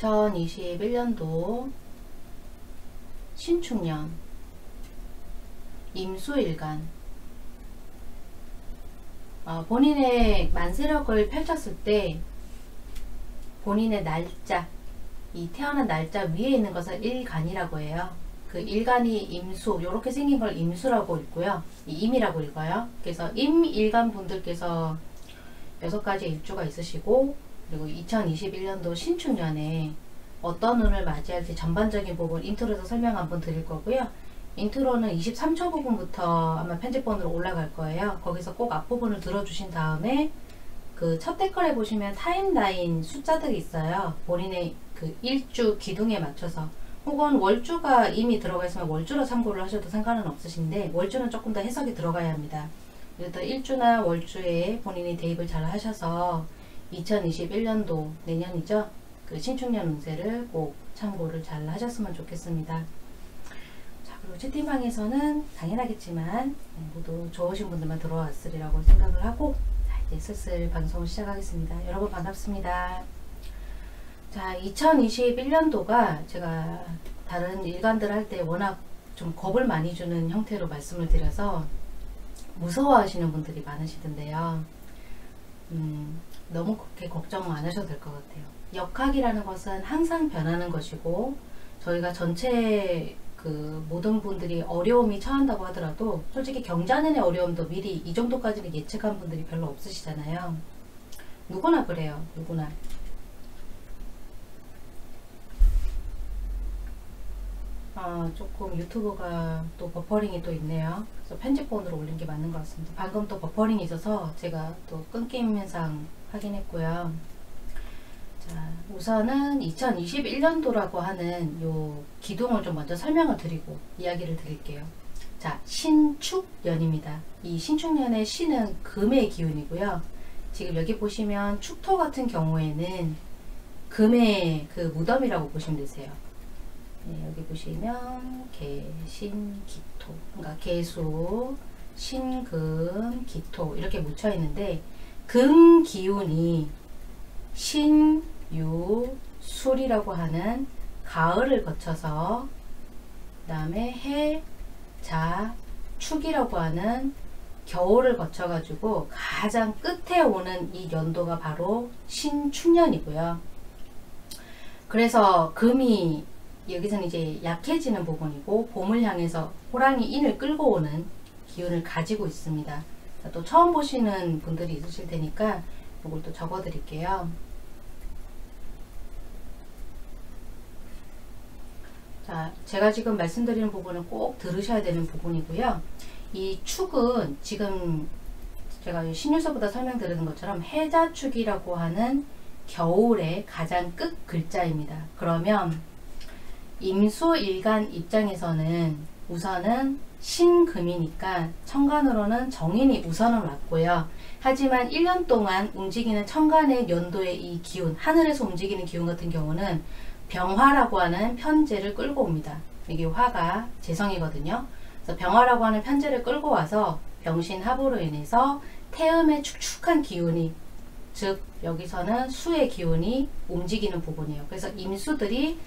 오늘은 2021년도 신축년 임수일간 어, 본인의 만세력을 펼쳤을 때 본인의 날짜 이 태어난 날짜 위에 있는 것을 일간이라고 해요. 그 일간이 임수 이렇게 생긴 걸 임수라고 읽고요. 임이라고 읽어요. 그래서 임일간 분들께서 여섯 가지 일주가 있으시고 그리고 2021년도 신축년에 어떤 운을 맞이할지 전반적인 부분 인트로에서 설명 한번 드릴 거고요. 인트로는 23초 부분부터 아마 편집본으로 올라갈 거예요. 거기서 꼭 앞부분을 들어주신 다음에 그 첫 댓글에 보시면 타임라인 숫자들이 있어요. 본인의 그 일주 기둥에 맞춰서 혹은 월주가 이미 들어가 있으면 월주로 참고를 하셔도 상관은 없으신데 월주는 조금 더 해석이 들어가야 합니다. 그래서 일주나 월주에 본인이 대입을 잘 하셔서 2021년도 내년이죠. 그 신축년 운세를 꼭 참고를 잘 하셨으면 좋겠습니다. 자 그리고 채팅방에서는 당연하겠지만 모두 좋으신 분들만 들어왔으리라고 생각을 하고 자 이제 슬슬 방송을 시작하겠습니다. 여러분 반갑습니다. 자 2021년도가 제가 다른 일간들 할 때 워낙 좀 겁을 많이 주는 형태로 말씀을 드려서 무서워하시는 분들이 많으시던데요. 음, 너무 그렇게 걱정 안 하셔도 될 것 같아요. 역학이라는 것은 항상 변하는 것이고 저희가 전체 그 모든 분들이 어려움이 처한다고 하더라도 솔직히 경자년의 어려움도 미리 이 정도까지는 예측한 분들이 별로 없으시잖아요. 누구나 그래요. 누구나. 아, 조금 유튜브가 또 버퍼링이 또 있네요. 그래서 편집본으로 올린 게 맞는 것 같습니다. 방금 또 버퍼링이 있어서 제가 또 끊김 현상 확인했고요. 자, 우선은 2021년도라고 하는 요 기둥을 좀 먼저 설명을 드리고 이야기를 드릴게요. 자, 신축년입니다. 이 신축년의 신은 금의 기운이고요. 지금 여기 보시면 축토 같은 경우에는 금의 그 무덤이라고 보시면 되세요. 네, 여기 보시면 개신 기토 그러니까 개수 신금 기토 이렇게 묻혀 있는데 금 기운이 신유술이라고 하는 가을을 거쳐서 그 다음에 해, 자, 축이라고 하는 겨울을 거쳐 가지고 가장 끝에 오는 이 연도가 바로 신축년이고요. 그래서 금이 여기서는 이제 약해지는 부분이고 봄을 향해서 호랑이 인을 끌고 오는 기운을 가지고 있습니다. 자, 또 처음 보시는 분들이 있으실 테니까 이걸 또 적어 드릴게요. 자, 제가 지금 말씀드리는 부분은 꼭 들으셔야 되는 부분이고요. 이 축은 지금 제가 신유서보다 설명드리는 것처럼 해자축이라고 하는 겨울의 가장 끝 글자입니다. 그러면 임수일간 입장에서는 우선은 신금이니까 천간으로는 정인이 우선은 왔고요. 하지만 1년 동안 움직이는 천간의 연도의 이 기운, 하늘에서 움직이는 기운 같은 경우는 병화라고 하는 편제를 끌고 옵니다. 이게 화가 재성이거든요. 그래서 병화라고 하는 편제를 끌고 와서 병신 합으로 인해서 태음의 축축한 기운이 즉 여기서는 수의 기운이 움직이는 부분이에요. 그래서 임수들이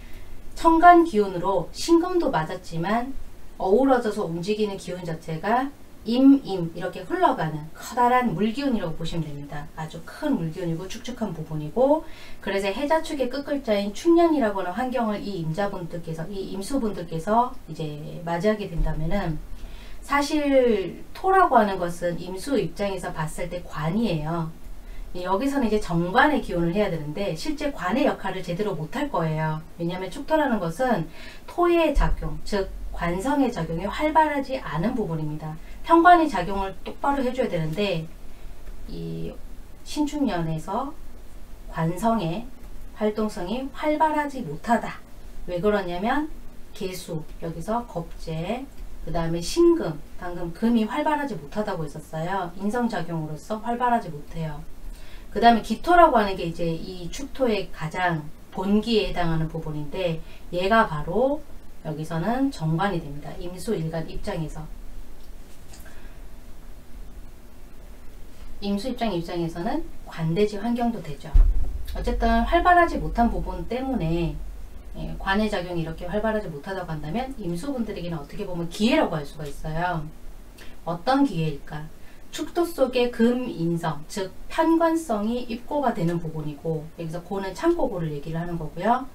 천간 기운으로 신금도 맞았지만 어우러져서 움직이는 기운 자체가 임임 이렇게 흘러가는 커다란 물기운이라고 보시면 됩니다. 아주 큰 물기운이고 축축한 부분이고 그래서 해자축의 끝글자인 축년이라고 하는 환경을 이 임자분들께서 이 임수분들께서 이제 맞이하게 된다면은 사실 토라고 하는 것은 임수 입장에서 봤을 때 관이에요. 여기서는 이제 정관의 기운을 해야 되는데 실제 관의 역할을 제대로 못할 거예요. 왜냐하면 축토라는 것은 토의 작용, 즉 관성의 작용이 활발하지 않은 부분입니다. 편관의 작용을 똑바로 해줘야 되는데 이 신축년에서 관성의 활동성이 활발하지 못하다. 왜 그러냐면 개수, 여기서 겁재, 그 다음에 신금, 방금 금이 활발하지 못하다고 했었어요. 인성작용으로서 활발하지 못해요. 그 다음에 기토라고 하는 게 이제 이 축토의 가장 본기에 해당하는 부분인데 얘가 바로 여기서는 정관이 됩니다. 임수일간 입장에서 임수 입장 입장에서는 관대지 환경도 되죠. 어쨌든 활발하지 못한 부분 때문에 예, 관의 작용이 이렇게 활발하지 못하다고 한다면 임수분들에게는 어떻게 보면 기회라고 할 수가 있어요. 어떤 기회일까? 축도 속의 금인성, 즉 편관성이 입고가 되는 부분이고 여기서 고는 창고고를 얘기를 하는 거고요.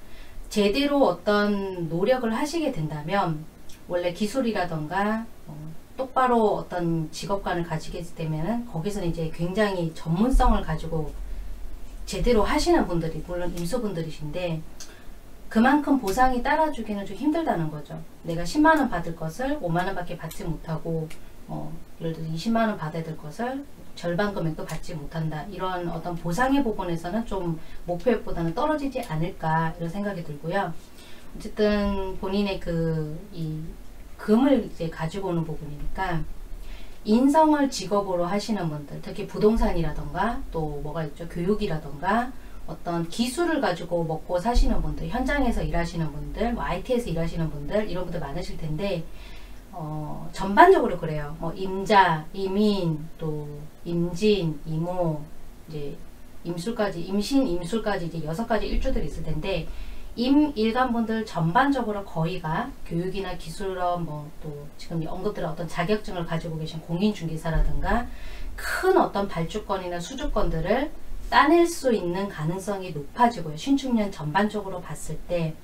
제대로 어떤 노력을 하시게 된다면 원래 기술이라던가 어, 똑바로 어떤 직업관을 가지게 되면 거기서는 이제 굉장히 전문성을 가지고 제대로 하시는 분들이 물론 임수분들이신데 그만큼 보상이 따라주기는 좀 힘들다는 거죠. 내가 10만원 받을 것을 5만원 밖에 받지 못하고 어, 예를 들어 20만원 받아야 될 것을 절반 금액도 받지 못한다. 이런 어떤 보상의 부분에서는 좀 목표액보다는 떨어지지 않을까 이런 생각이 들고요. 어쨌든 본인의 그 이 금을 이제 가지고 오는 부분이니까 인성을 직업으로 하시는 분들, 특히 부동산이라던가 또 뭐가 있죠, 교육이라던가 어떤 기술을 가지고 먹고 사시는 분들, 현장에서 일하시는 분들, 뭐 IT에서 일하시는 분들 이런 분들 많으실 텐데 어, 전반적으로 그래요. 뭐 임자, 이민, 또 임진, 이모, 이제 임술까지, 임신, 임술까지 이제 여섯 가지 일주들이 있을 텐데 임일간분들 전반적으로 거의가 교육이나 기술업 뭐또 지금 언급들은 어떤 자격증을 가지고 계신 공인중개사라든가 큰 어떤 발주권이나 수주권들을 따낼 수 있는 가능성이 높아지고요. 신축년 전반적으로 봤을 때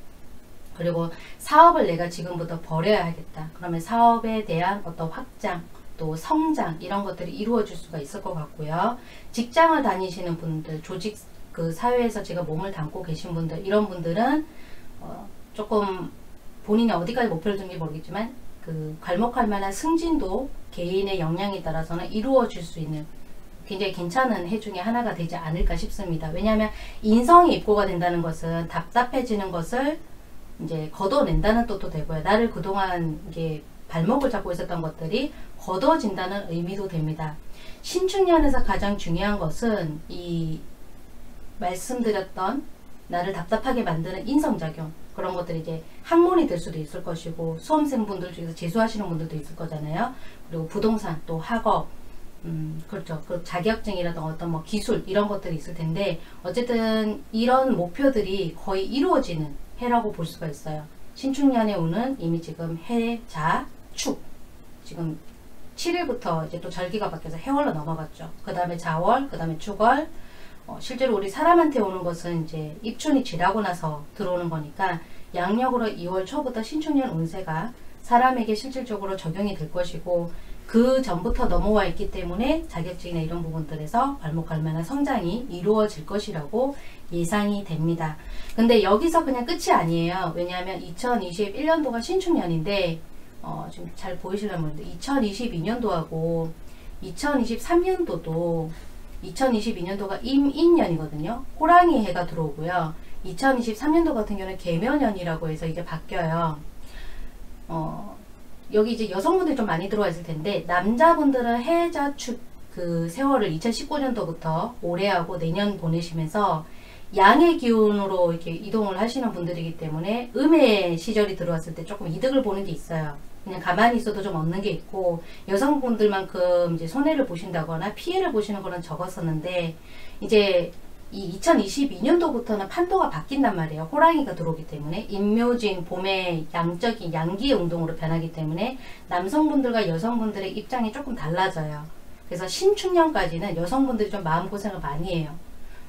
그리고 사업을 내가 지금부터 벌여야겠다. 그러면 사업에 대한 어떤 확장 또 성장 이런 것들이 이루어질 수가 있을 것 같고요. 직장을 다니시는 분들 조직 그 사회에서 제가 몸을 담고 계신 분들 이런 분들은 어 조금 본인이 어디까지 목표를 둔지 모르겠지만 그 괄목할 만한 승진도 개인의 역량에 따라서는 이루어질 수 있는 굉장히 괜찮은 해 중에 하나가 되지 않을까 싶습니다. 왜냐하면 인성이 입고가 된다는 것은 답답해지는 것을 이제 걷어낸다는 뜻도 되고요. 나를 그동안 이게 발목을 잡고 있었던 것들이 걷어진다는 의미도 됩니다. 신축년에서 가장 중요한 것은 이 말씀드렸던 나를 답답하게 만드는 인성작용 그런 것들이 이제 학문이 될 수도 있을 것이고 수험생분들 중에서 재수하시는 분들도 있을 거잖아요. 그리고 부동산 또 학업 음 그렇죠. 그 자격증이라든 어떤 뭐 기술 이런 것들이 있을 텐데 어쨌든 이런 목표들이 거의 이루어지는 해라고 볼 수가 있어요. 신축년에 오는 이미 지금 해, 자, 축 지금 7일부터 이제 또 절기가 바뀌어서 해월로 넘어갔죠. 그 다음에 자월, 그 다음에 축월, 어, 실제로 우리 사람한테 오는 것은 이제 입춘이 지나고 나서 들어오는 거니까 양력으로 2월 초부터 신축년 운세가 사람에게 실질적으로 적용이 될 것이고 그 전부터 넘어와 있기 때문에 자격증이나 이런 부분들에서 발목할 만한 성장이 이루어질 것이라고 예상이 됩니다. 근데 여기서 그냥 끝이 아니에요. 왜냐하면 2021년도가 신축년인데 어, 지금 잘 보이시려면 모르는데 2022년도하고 2023년도도 2022년도가 임인년이거든요. 호랑이 해가 들어오고요. 2023년도 같은 경우는 개면년이라고 해서 이제 바뀌어요. 어, 여기 이제 여성분들이 좀 많이 들어와 있을 텐데 남자분들은 해자 축 그 세월을 2019년도부터 올해하고 내년 보내시면서 양의 기운으로 이렇게 이동을 하시는 분들이기 때문에 음의 시절이 들어왔을 때 조금 이득을 보는 게 있어요. 그냥 가만히 있어도 좀 얻는 게 있고 여성분들만큼 이제 손해를 보신다거나 피해를 보시는 거는 적었었는데 이제 이 2022년도부터는 판도가 바뀐단 말이에요. 호랑이가 들어오기 때문에 인묘진 봄의 양적인 양기의 운동으로 변하기 때문에 남성분들과 여성분들의 입장이 조금 달라져요. 그래서 신축년까지는 여성분들이 좀 마음고생을 많이 해요.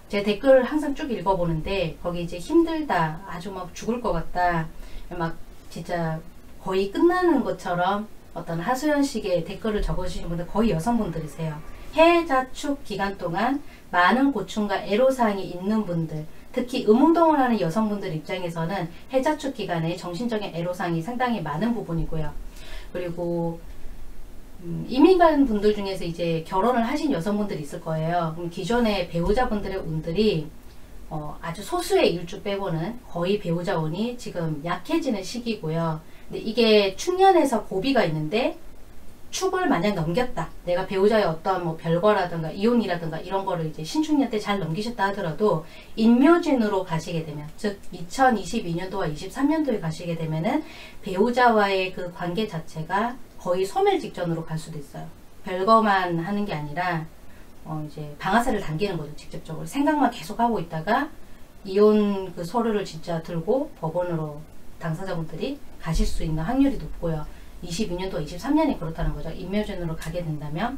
제 댓글을 항상 쭉 읽어보는데 거기 이제 힘들다 아주 막 죽을 것 같다 막 진짜 거의 끝나는 것처럼 어떤 하소연식의 댓글을 적어주시는 분들 거의 여성분들이세요. 해자축 기간 동안 많은 고충과 애로사항이 있는 분들 특히 음운동을 하는 여성분들 입장에서는 해자축 기간에 정신적인 애로사항이 상당히 많은 부분이고요. 그리고 음, 이민 간 분들 중에서 이제 결혼을 하신 여성분들이 있을 거예요. 그럼 기존의 배우자분들의 운들이 어, 아주 소수의 일주 빼고는 거의 배우자 운이 지금 약해지는 시기고요. 근데 이게 축년에서 고비가 있는데 축을 만약 넘겼다. 내가 배우자의 어떤 뭐 별거라든가 이혼이라든가 이런 거를 이제 신축년 때 잘 넘기셨다 하더라도 인묘진으로 가시게 되면 즉 2022년도와 23년도에 가시게 되면은 배우자와의 그 관계 자체가 거의 소멸 직전으로 갈 수도 있어요. 별거만 하는 게 아니라 어 이제 방아쇠를 당기는 거죠. 직접적으로 생각만 계속 하고 있다가 이혼 그 서류를 진짜 들고 법원으로 당사자분들이 가실 수 있는 확률이 높고요. 22년도, 23년이 그렇다는 거죠. 임묘전으로 가게 된다면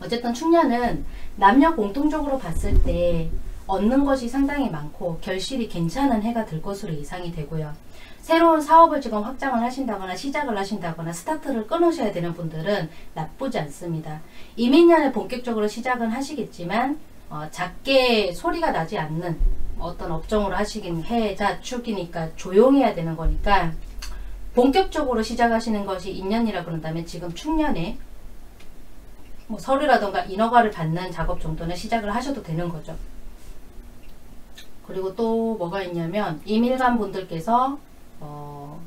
어쨌든 충년은 남녀 공통적으로 봤을 때 얻는 것이 상당히 많고 결실이 괜찮은 해가 될 것으로 예상이 되고요. 새로운 사업을 지금 확장을 하신다거나 시작을 하신다거나 스타트를 끊으셔야 되는 분들은 나쁘지 않습니다. 이민년에 본격적으로 시작은 하시겠지만 어, 작게 소리가 나지 않는 어떤 업종으로 하시긴 해자 축이니까 조용해야 되는 거니까 본격적으로 시작하시는 것이 인년이라 그런다면 지금 충년에 뭐 서류라던가 인허가를 받는 작업 정도는 시작을 하셔도 되는 거죠. 그리고 또 뭐가 있냐면 이밀간 분들께서 어,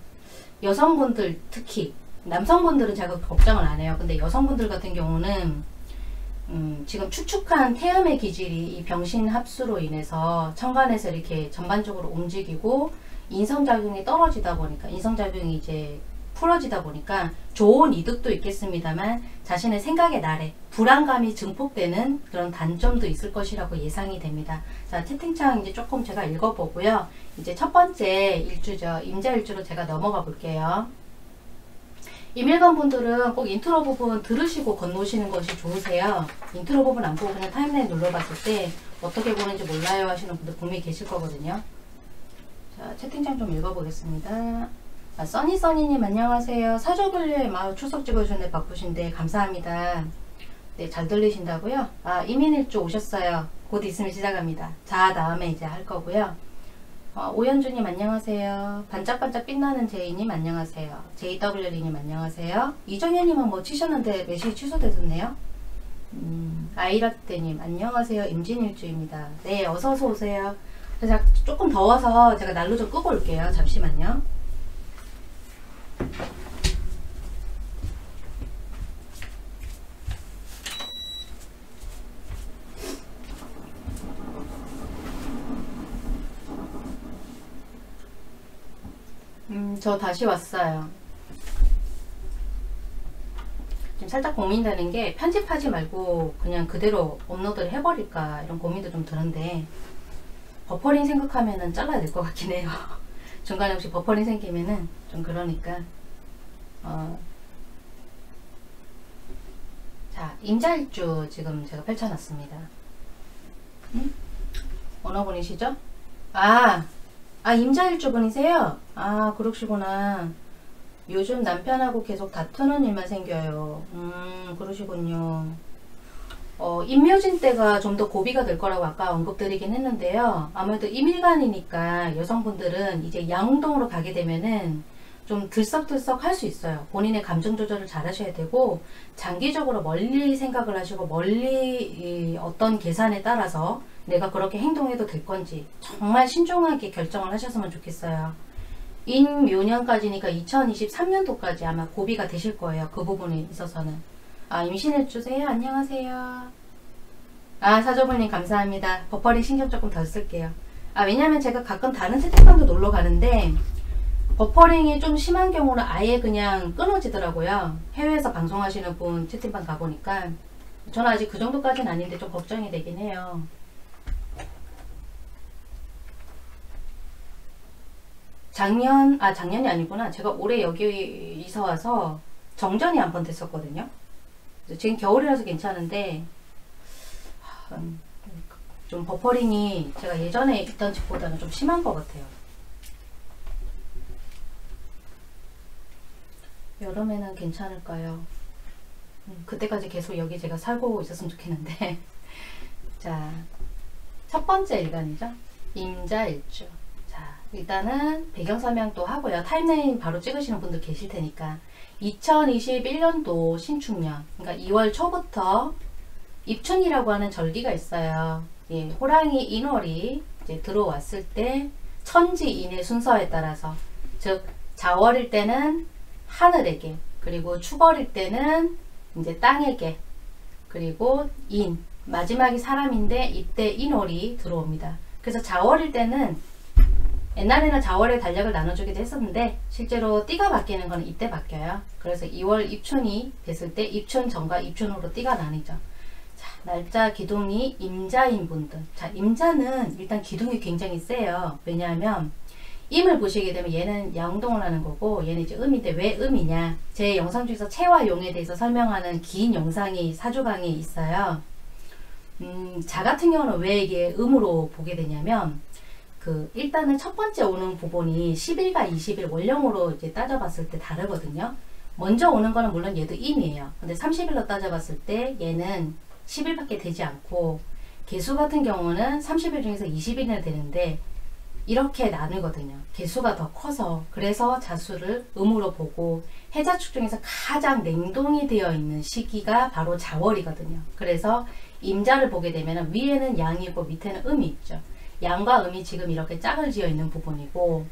여성분들 특히 남성분들은 제가 걱정을 안 해요. 근데 여성분들 같은 경우는 음, 지금 축축한 태음의 기질이 이 병신 합수로 인해서 천간에서 이렇게 전반적으로 움직이고 인성작용이 떨어지다 보니까 인성작용이 이제 풀어지다 보니까 좋은 이득도 있겠습니다만 자신의 생각의 날에 불안감이 증폭되는 그런 단점도 있을 것이라고 예상이 됩니다. 자, 채팅창 이제 조금 제가 읽어보고요. 이제 첫 번째 일주죠. 임자일주로 제가 넘어가 볼게요. 임일간 분들은 꼭 인트로 부분 들으시고 건너시는 것이 좋으세요. 인트로 부분 안 보고 그냥 타임라인 눌러봤을 때 어떻게 보는지 몰라요 하시는 분들 분명히 계실 거거든요. 자, 채팅창 좀 읽어보겠습니다. 아, 써니써니님 안녕하세요. 사조불리에 마 출석 찍어주는데 바쁘신데 감사합니다. 네, 잘 들리신다고요? 아, 임인일주 오셨어요. 곧 있으면 시작합니다. 자, 다음에 이제 할 거고요. 어, 오현주님 안녕하세요. 반짝반짝 빛나는 제이님 안녕하세요. JW님 안녕하세요. 이정현님은 뭐 치셨는데 메시지 취소되셨네요. 음, 아이라떼님 안녕하세요. 임진일주입니다. 네, 어서어서 오세요. 그래서 조금 더워서 제가 난로 좀 끄고 올게요. 잠시만요. 음, 저 다시 왔어요. 지금 살짝 고민되는 게 편집하지 말고 그냥 그대로 업로드를 해버릴까 이런 고민도 좀 드는데 버퍼링 생각하면은 잘라야 될 것 같긴 해요. 중간에 혹시 버퍼링 생기면은 좀 그러니까 어. 자 임자일주 지금 제가 펼쳐놨습니다. 음? 어느 분이시죠? 아, 아 임자일주 분이세요? 아 그러시구나. 요즘 남편하고 계속 다투는 일만 생겨요. 음 그러시군요. 어, 임묘진 때가 좀 더 고비가 될 거라고 아까 언급드리긴 했는데요. 아무래도 임일간이니까 여성분들은 이제 양동으로 가게 되면은 좀 들썩들썩 할 수 있어요. 본인의 감정 조절을 잘 하셔야 되고 장기적으로 멀리 생각을 하시고 멀리 어떤 계산에 따라서 내가 그렇게 행동해도 될 건지 정말 신중하게 결정을 하셨으면 좋겠어요. 인묘년까지니까 2023년도까지 아마 고비가 되실 거예요. 그 부분에 있어서는. 아, 임신해 주세요. 안녕하세요. 아, 사조부님 감사합니다. 버퍼링 신경 조금 더 쓸게요. 아, 왜냐면 제가 가끔 다른 채팅방도 놀러 가는데 버퍼링이 좀 심한 경우는 아예 그냥 끊어지더라고요. 해외에서 방송하시는 분 채팅방 가보니까 저는 아직 그 정도까지는 아닌데 좀 걱정이 되긴 해요. 작년, 아 작년이 아니구나. 제가 올해 여기 이사 와서 정전이 한 번 됐었거든요. 지금 겨울이라서 괜찮은데 음, 좀 버퍼링이 제가 예전에 있던 집보다는 좀 심한 것 같아요. 여름에는 괜찮을까요? 음, 그때까지 계속 여기 제가 살고 있었으면 좋겠는데 자, 첫 번째 일간이죠. 임자일주. 자, 일단은 배경 설명도 하고요. 타임라인 바로 찍으시는 분들 계실 테니까 2021년도 신축년, 그러니까 2월 초부터 입춘이라고 하는 절기가 있어요. 예, 호랑이 인월이 들어왔을 때 천지인의 순서에 따라서 즉 자월일 때는 하늘에게 그리고 추월일 때는 이제 땅에게 그리고 인 마지막이 사람인데 이때 인월이 들어옵니다. 그래서 자월일 때는 옛날에는 자월에 달력을 나눠주기도 했었는데 실제로 띠가 바뀌는 건 이때 바뀌어요. 그래서 2월 입춘이 됐을 때 입춘 전과 입춘 후로 띠가 나뉘죠. 자, 날짜 기둥이 임자인 분들. 자, 임자는 일단 기둥이 굉장히 세요. 왜냐하면 임을 보시게 되면 얘는 양동을 하는 거고 얘는 이제 음인데 왜 음이냐 제 영상 중에서 체와 용에 대해서 설명하는 긴 영상이 사주강이 있어요 음, 자 같은 경우는 왜 이게 음으로 보게 되냐면 그 일단은 첫 번째 오는 부분이 10일과 20일 원령으로 이제 따져봤을 때 다르거든요 먼저 오는 거는 물론 얘도 임이에요 근데 30일로 따져봤을 때 얘는 10일밖에 되지 않고 개수 같은 경우는 30일 중에서 20일이나 되는데 이렇게 나누거든요. 개수가 더 커서 그래서 자수를 음으로 보고 해자축 중에서 가장 냉동이 되어 있는 시기가 바로 자월이거든요. 그래서 임자를 보게 되면 위에는 양이고 밑에는 음이 있죠. 양과 음이 지금 이렇게 짝을 지어 있는 부분이고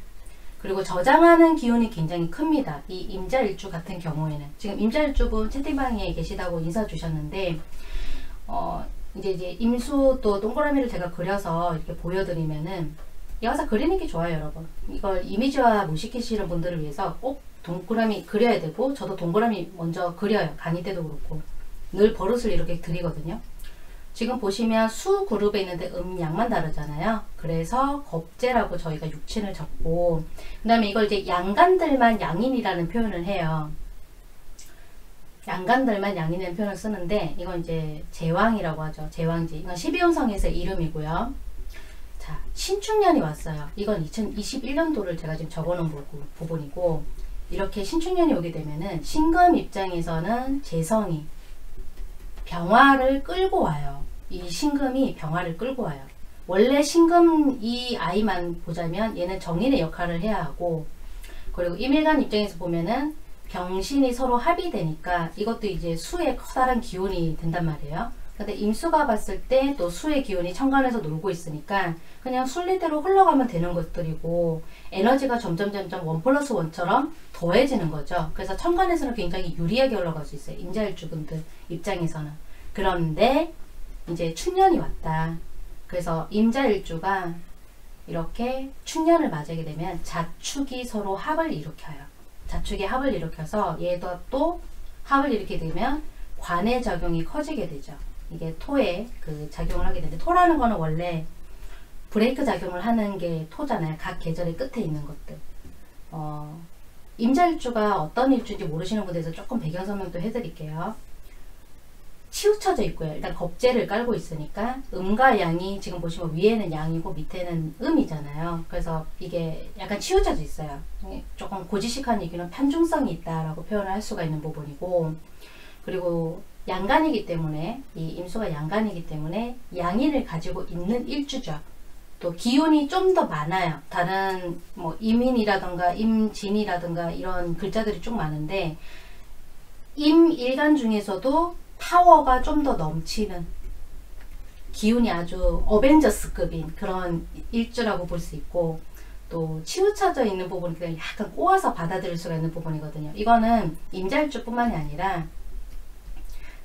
그리고 저장하는 기운이 굉장히 큽니다. 이 임자일주 같은 경우에는. 지금 임자일주분 채팅방에 계시다고 인사 주셨는데 어 이제 이제 임수 또 동그라미를 제가 그려서 이렇게 보여드리면은 여기서 그리는 게 좋아요 여러분. 이걸 이미지화 못 시키시는 분들을 위해서 꼭 동그라미 그려야 되고 저도 동그라미 먼저 그려요. 강의 때도 그렇고. 늘 버릇을 이렇게 드리거든요 지금 보시면 수 그룹에 있는데 음양만 다르잖아요. 그래서 겁재라고 저희가 육친을 적고 그 다음에 이걸 이제 양간들만 양인이라는 표현을 해요. 양간들만 양인이라는 표현을 쓰는데 이건 이제 제왕이라고 하죠. 제왕지. 이건 12운성에서 이름이고요. 자, 신축년이 왔어요. 이건 2021년도를 제가 지금 적어놓은 부분, 이고 이렇게 신축년이 오게 되면은 신금 입장에서는 재성이 병화를 끌고 와요. 이 신금이 병화를 끌고 와요. 원래 신금 이 아이만 보자면 얘는 정인의 역할을 해야 하고 그리고 임일간 입장에서 보면은 병신이 서로 합의되니까 이것도 이제 수의 커다란 기운이 된단 말이에요. 근데 임수가 봤을 때 또 수의 기운이 천간에서 놀고 있으니까 그냥 순리대로 흘러가면 되는 것들이고 에너지가 점점 점점 원 플러스 원처럼 더해지는 거죠. 그래서 천간에서는 굉장히 유리하게 올라갈 수 있어요. 임자일주분들 입장에서는. 그런데 이제 충년이 왔다. 그래서 임자일주가 이렇게 충년을 맞게 되면 자축이 서로 합을 일으켜요. 자축이 합을 일으켜서 얘도 또 합을 일으키게 되면 관의 작용이 커지게 되죠. 이게 토에 그 작용을 하게 되는데 토라는 거는 원래 브레이크 작용을 하는 게 토잖아요. 각 계절의 끝에 있는 것들. 어, 임자일주가 어떤 일주인지 모르시는 분들에서 조금 배경 설명도 해드릴게요. 치우쳐져 있고요. 일단 겁재를 깔고 있으니까 음과 양이 지금 보시면 위에는 양이고 밑에는 음이잖아요. 그래서 이게 약간 치우쳐져 있어요. 조금 고지식한 얘기는 편중성이 있다라고 표현을 할 수가 있는 부분이고 그리고 양간이기 때문에 이 임수가 양간이기 때문에 양인을 가지고 있는 일주죠. 또 기운이 좀 더 많아요. 다른 뭐 임인이라든가 임진이라든가 이런 글자들이 좀 많은데 임일간 중에서도 파워가 좀 더 넘치는 기운이 아주 어벤져스급인 그런 일주라고 볼 수 있고 또 치우쳐져 있는 부분이 약간 꼬아서 받아들일 수가 있는 부분이거든요. 이거는 임자일주뿐만이 아니라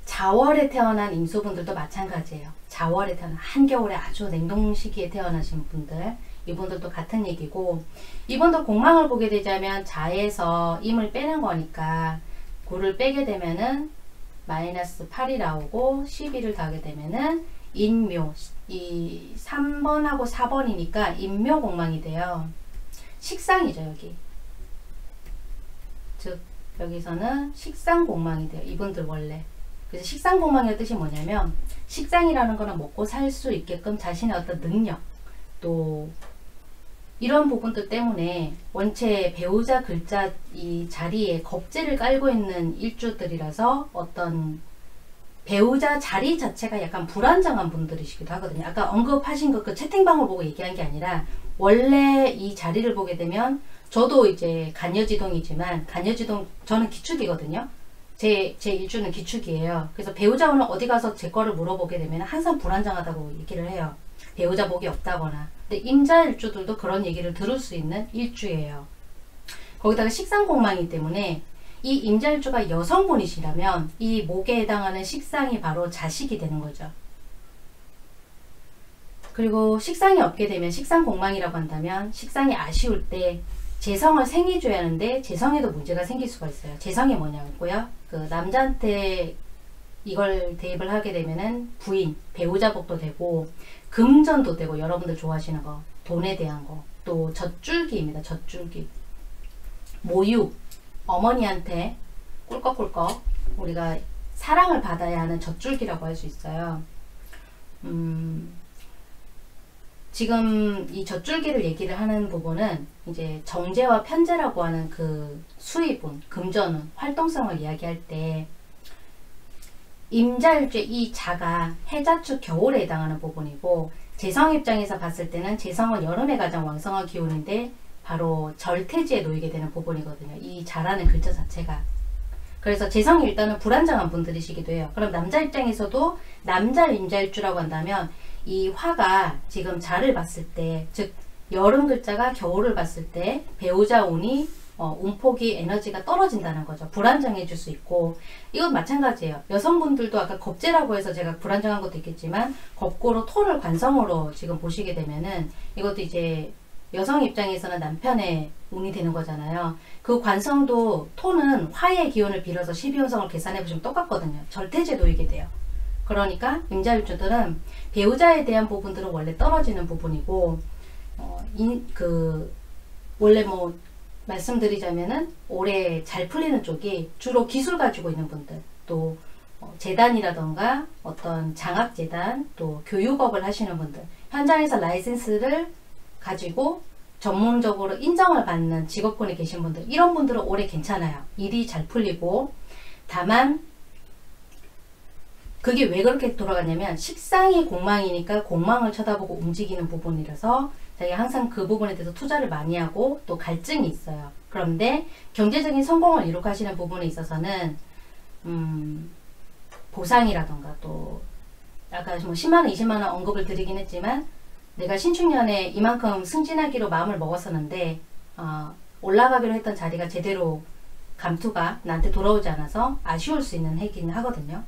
자월에 태어난 임수분들도 마찬가지예요. 자월에 태어난 한겨울에 아주 냉동 시기에 태어나신 분들 이분들도 같은 얘기고 이분도 공망을 보게 되자면 자에서 임을 빼는 거니까 구를 빼게 되면은 마이너스 8이 나오고 12를 더하게 되면은 인묘 이 3번하고 4번이니까 인묘 공망이 돼요. 식상이죠 여기. 즉 여기서는 식상 공망이 돼요. 이분들 원래. 그래서 식상 공망의 뜻이 뭐냐면 식상이라는 거는 먹고 살 수 있게끔 자신의 어떤 능력 또 이런 부분들 때문에 원체 배우자 글자 이 자리에 겁재를 깔고 있는 일주들이라서 어떤 배우자 자리 자체가 약간 불안정한 분들이시기도 하거든요. 아까 언급하신 그 채팅방을 보고 얘기한 게 아니라 원래 이 자리를 보게 되면 저도 이제 간여지동이지만 간여지동 저는 기축이거든요. 제, 제 일주는 기축이에요. 그래서 배우자는 어디 가서 제 거를 물어보게 되면 항상 불안정하다고 얘기를 해요. 배우자 복이 없다거나. 근데 임자 일주들도 그런 얘기를 들을 수 있는 일주예요. 거기다가 식상공망이기 때문에 이 임자 일주가 여성분이시라면 이 목에 해당하는 식상이 바로 자식이 되는 거죠. 그리고 식상이 없게 되면 식상공망이라고 한다면 식상이 아쉬울 때 재성을 생해줘야 하는데 재성에도 문제가 생길 수가 있어요. 재성이 뭐냐고요? 그 남자한테 이걸 대입을 하게 되면은 부인, 배우자 복도 되고 금전도 되고 여러분들 좋아하시는 거 돈에 대한 거 또 젖줄기입니다. 젖줄기 모유 어머니한테 꿀꺽꿀꺽 우리가 사랑을 받아야 하는 젖줄기라고 할 수 있어요. 음, 지금 이 젖줄기를 얘기를 하는 부분은 이제 정제와 편제라고 하는 그 수입운, 금전운, 활동성을 이야기할 때 임자일주의 이 자가 해자축 겨울에 해당하는 부분이고 재성 입장에서 봤을 때는 재성은 여름에 가장 왕성한 기운인데 바로 절태지에 놓이게 되는 부분이거든요. 이 자라는 글자 자체가. 그래서 재성이 일단은 불안정한 분들이시기도 해요. 그럼 남자 입장에서도 남자 임자일주라고 한다면 이 화가 지금 자를 봤을 때, 즉 여름 글자가 겨울을 봤을 때 배우자 운이 어, 운폭이 에너지가 떨어진다는 거죠. 불안정해질 수 있고 이건 마찬가지예요. 여성분들도 아까 겁재라고 해서 제가 불안정한 것도 있겠지만 겁고로 토를 관성으로 지금 보시게 되면은 이것도 이제 여성 입장에서는 남편의 운이 되는 거잖아요. 그 관성도 토는 화의 기운을 빌어서 12운성을 계산해 보시면 똑같거든요. 절대제 도이게 돼요. 그러니까 임자일주들은 배우자에 대한 부분들은 원래 떨어지는 부분이고 어, 인, 그 원래 뭐 말씀드리자면은 올해 잘 풀리는 쪽이 주로 기술 가지고 있는 분들 또 어, 재단이라던가 어떤 장학재단 또 교육업을 하시는 분들 현장에서 라이센스를 가지고 전문적으로 인정을 받는 직업군에 계신 분들 이런 분들은 올해 괜찮아요. 일이 잘 풀리고 다만 그게 왜 그렇게 돌아가냐면 식상이 공망이니까 공망을 쳐다보고 움직이는 부분이라서 자기가 항상 그 부분에 대해서 투자를 많이 하고 또 갈증이 있어요. 그런데 경제적인 성공을 이룩하시는 부분에 있어서는 음, 보상이라던가 또 아까 뭐 10만원, 20만원 언급을 드리긴 했지만 내가 신축년에 이만큼 승진하기로 마음을 먹었었는데 어, 올라가기로 했던 자리가 제대로 감투가 나한테 돌아오지 않아서 아쉬울 수 있는 해긴 하거든요.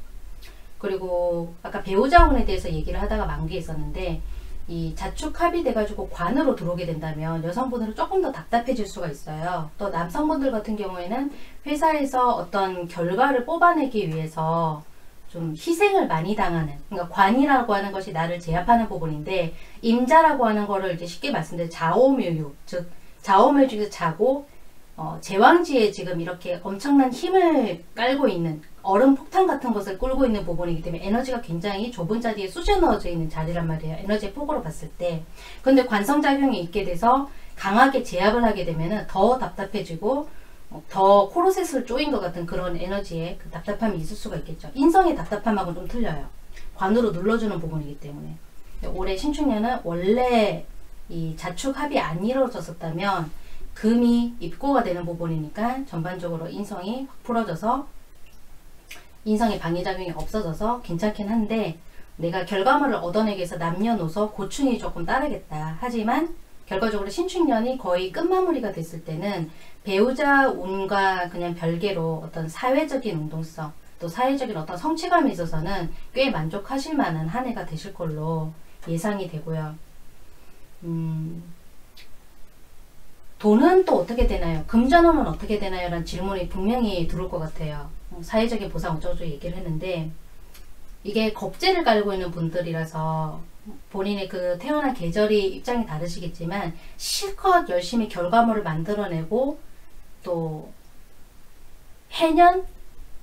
그리고 아까 배우자운에 대해서 얘기를 하다가 만개 있었는데 이 자축 합이 돼가지고 관으로 들어오게 된다면 여성분들은 조금 더 답답해질 수가 있어요. 또 남성분들 같은 경우에는 회사에서 어떤 결과를 뽑아내기 위해서 좀 희생을 많이 당하는 그러니까 관이라고 하는 것이 나를 제압하는 부분인데 임자라고 하는 거를 이제 쉽게 말씀드려 자오묘유 즉 자오묘유 중에서 자고 어, 제왕지에 지금 이렇게 엄청난 힘을 깔고 있는 얼음 폭탄 같은 것을 끌고 있는 부분이기 때문에 에너지가 굉장히 좁은 자리에 쑤셔 넣어져 있는 자리란 말이에요. 에너지의 폭으로 봤을 때. 근데 관성작용이 있게 돼서 강하게 제압을 하게 되면 더 답답해지고 어, 더 코르셋을 쪼인 것 같은 그런 에너지의 그 답답함이 있을 수가 있겠죠. 인성의 답답함하고는 좀 틀려요. 관으로 눌러주는 부분이기 때문에. 올해 신축년은 원래 이 자축합이 안 이루어졌었다면 금이 입고가 되는 부분이니까 전반적으로 인성이 확 풀어져서 인성의 방해작용이 없어져서 괜찮긴 한데 내가 결과물을 얻어내기 위해서 남녀노소 고충이 조금 따르겠다. 하지만 결과적으로 신축년이 거의 끝마무리가 됐을 때는 배우자 운과 그냥 별개로 어떤 사회적인 운동성 또 사회적인 어떤 성취감에 있어서는 꽤 만족하실 만한 한 해가 되실 걸로 예상이 되고요. 음, 돈은 또 어떻게 되나요? 금전운은 어떻게 되나요? 라는 질문이 분명히 들어올 것 같아요. 어, 사회적인 보상 어쩌고 얘기를 했는데 이게 겁재를 깔고 있는 분들이라서 본인의 그 태어난 계절이 입장이 다르시겠지만 실컷 열심히 결과물을 만들어내고 또 해년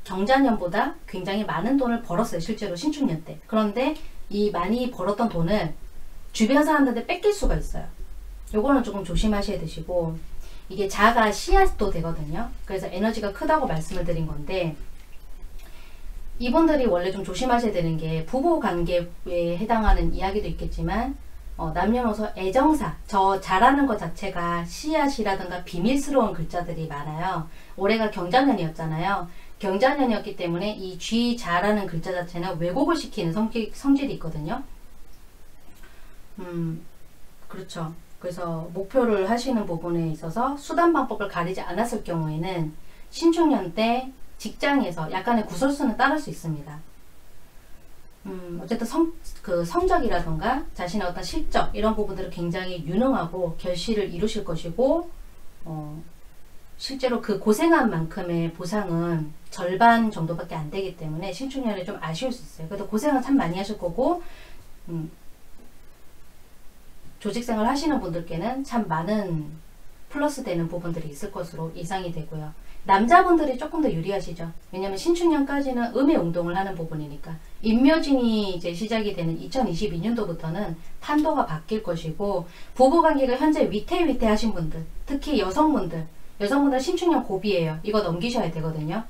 경자년보다 굉장히 많은 돈을 벌었어요 실제로 신축년 때. 그런데 이 많이 벌었던 돈을 주변 사람들한테 뺏길 수가 있어요. 요거는 조금 조심하셔야 되시고 이게 자가 씨앗도 되거든요. 그래서 에너지가 크다고 말씀을 드린 건데 이분들이 원래 좀 조심하셔야 되는 게 부부 관계에 해당하는 이야기도 있겠지만 어, 남녀노소 애정사 저 잘하는 것 자체가 씨앗이라든가 비밀스러운 글자들이 많아요. 올해가 경자년이었잖아요. 경자년이었기 때문에 이쥐 잘하는 글자 자체는 왜곡을 시키는 성질, 성질이 있거든요. 음, 그렇죠. 그래서 목표를 하시는 부분에 있어서 수단 방법을 가리지 않았을 경우에는 신축년 때 직장에서 약간의 구설수는 따를 수 있습니다. 음, 어쨌든 성, 그 성적이라던가 자신의 어떤 실적 이런 부분들을 굉장히 유능하고 결실을 이루실 것이고 어, 실제로 그 고생한 만큼의 보상은 절반 정도밖에 안 되기 때문에 신축년에 좀 아쉬울 수 있어요. 그래도 고생은 참 많이 하실 거고 음, 조직생활 하시는 분들께는 참 많은 플러스 되는 부분들이 있을 것으로 예상이 되고요. 남자분들이 조금 더 유리하시죠. 왜냐면 신축년까지는 음의 운동을 하는 부분이니까. 임묘진이 이제 시작이 되는 2022년도부터는 탄도가 바뀔 것이고 부부관계가 현재 위태위태하신 분들 특히 여성분들 여성분들 신축년 고비예요. 이거 넘기셔야 되거든요.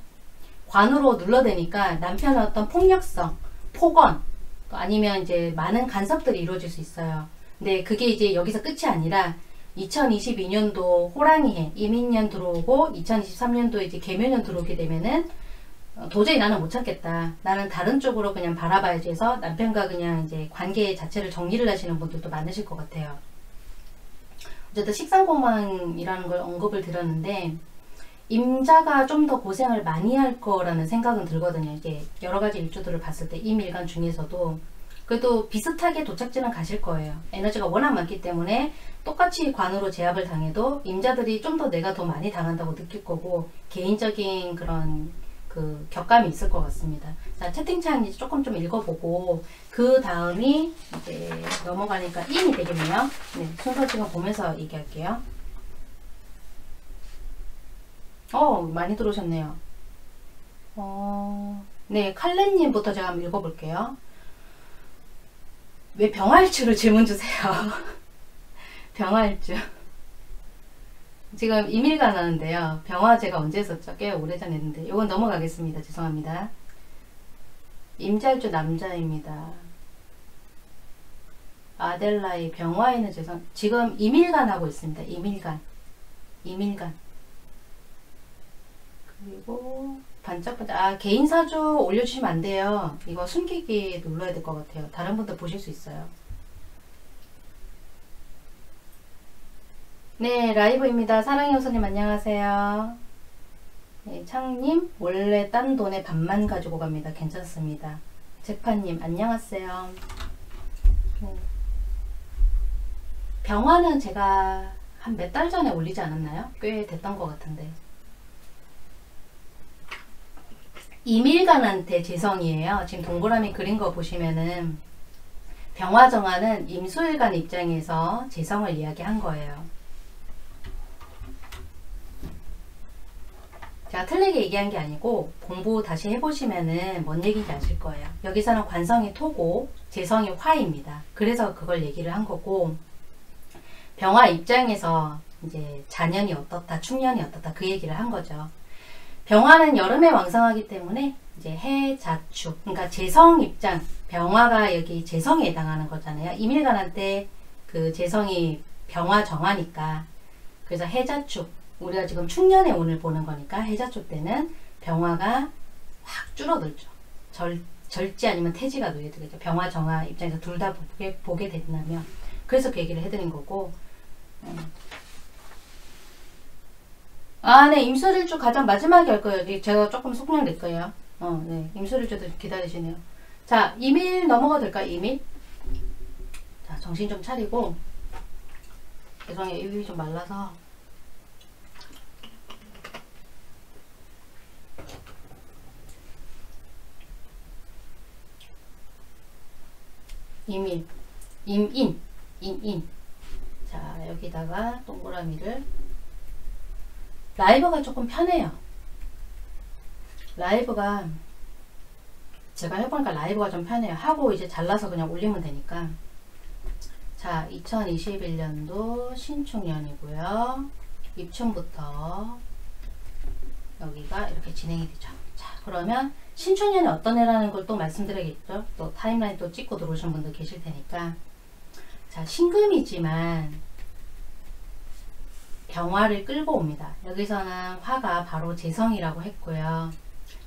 관으로 눌러대니까 남편의 어떤 폭력성, 폭언 아니면 이제 많은 간섭들이 이루어질 수 있어요. 근데 그게 이제 여기서 끝이 아니라 2022년도 호랑이해 이민년 들어오고 2023년도 이제 개묘년 들어오게 되면은 어, 도저히 나는 못 참겠다. 나는 다른 쪽으로 그냥 바라봐야지 해서 남편과 그냥 이제 관계 자체를 정리를 하시는 분들도 많으실 것 같아요. 어쨌든 식상공망이라는 걸 언급을 드렸는데 임자가 좀 더 고생을 많이 할 거라는 생각은 들거든요. 이게 여러 가지 일주들을 봤을 때 임일간 중에서도 그래도 비슷하게 도착지는 가실 거예요. 에너지가 워낙 많기 때문에 똑같이 관으로 제압을 당해도 임자들이 좀 더 내가 더 많이 당한다고 느낄 거고 개인적인 그런 그 격감이 있을 것 같습니다. 자, 채팅창 이제 조금 좀 읽어보고 그 다음이 이제 넘어가니까 인이 되겠네요. 네, 순서 지금 보면서 얘기할게요. 어, 많이 들어오셨네요. 어, 네, 칼렌님부터 제가 한번 읽어볼게요. 왜 병활주를 질문 주세요? 병활주. 지금 이밀간 하는데요. 병화 제가 언제 했었죠? 꽤 오래전 했는데. 이건 넘어가겠습니다. 죄송합니다. 임잘주 남자입니다. 아델라이 병화에는 죄송 지금 이밀간 하고 있습니다. 이밀간. 이밀간. 그리고 반짝반짝 아 개인 사주 올려주시면 안 돼요. 이거 숨기기 눌러야 될 것 같아요. 다른 분들 보실 수 있어요. 네 라이브입니다. 사랑의 호선님 안녕하세요. 네, 창님 원래 딴 돈에 반만 가지고 갑니다. 괜찮습니다. 재판님 안녕하세요. 네. 병화는 제가 한 몇 달 전에 올리지 않았나요? 꽤 됐던 것 같은데 이밀간한테 재성이에요. 지금 동그라미 그린 거 보시면은 병화정화는 임수일간 입장에서 재성을 이야기한 거예요. 제가 틀리게 얘기한 게 아니고 공부 다시 해보시면은 뭔 얘기인지 아실 거예요. 여기서는 관성이 토고 재성이 화입니다. 그래서 그걸 얘기를 한 거고 병화 입장에서 이제 자년이 어떻다, 충년이 어떻다 그 얘기를 한 거죠. 병화는 여름에 왕성하기 때문에 이제 해자축 그러니까 재성 입장 병화가 여기 재성에 해당하는 거잖아요. 이밀간한테 그 재성이 병화 정화니까 그래서 해자축 우리가 지금 충년의 운을 보는 거니까 해자축 때는 병화가 확 줄어들죠. 절, 절지 아니면 태지가 놓여 되겠죠. 병화 정화 입장에서 둘 다 보게, 보게 된다면 그래서 그 얘기를 해드린 거고 음. 아, 네. 임술일주 가장 마지막에 할 거예요. 제가 조금 속력 낼 거예요. 어, 네. 임술일주도 기다리시네요. 자, 이밀 넘어가도 될까? 이밀? 자, 정신 좀 차리고. 죄송해요. 입이 좀 말라서. 이밀. 임인. 임인. 자, 여기다가 동그라미를 라이브가 조금 편해요. 라이브가 제가 해보니까 라이브가 좀 편해요. 하고 이제 잘라서 그냥 올리면 되니까. 자, 2021년도 신축년이고요. 입춘부터 여기가 이렇게 진행이 되죠. 자, 그러면 신축년이 어떤 해라는 걸 또 말씀드려야겠죠. 또 타임라인 또 찍고 들어오신 분들 계실 테니까. 자, 신금이지만 병화를 끌고 옵니다. 여기서는 화가 바로 재성이라고 했고요.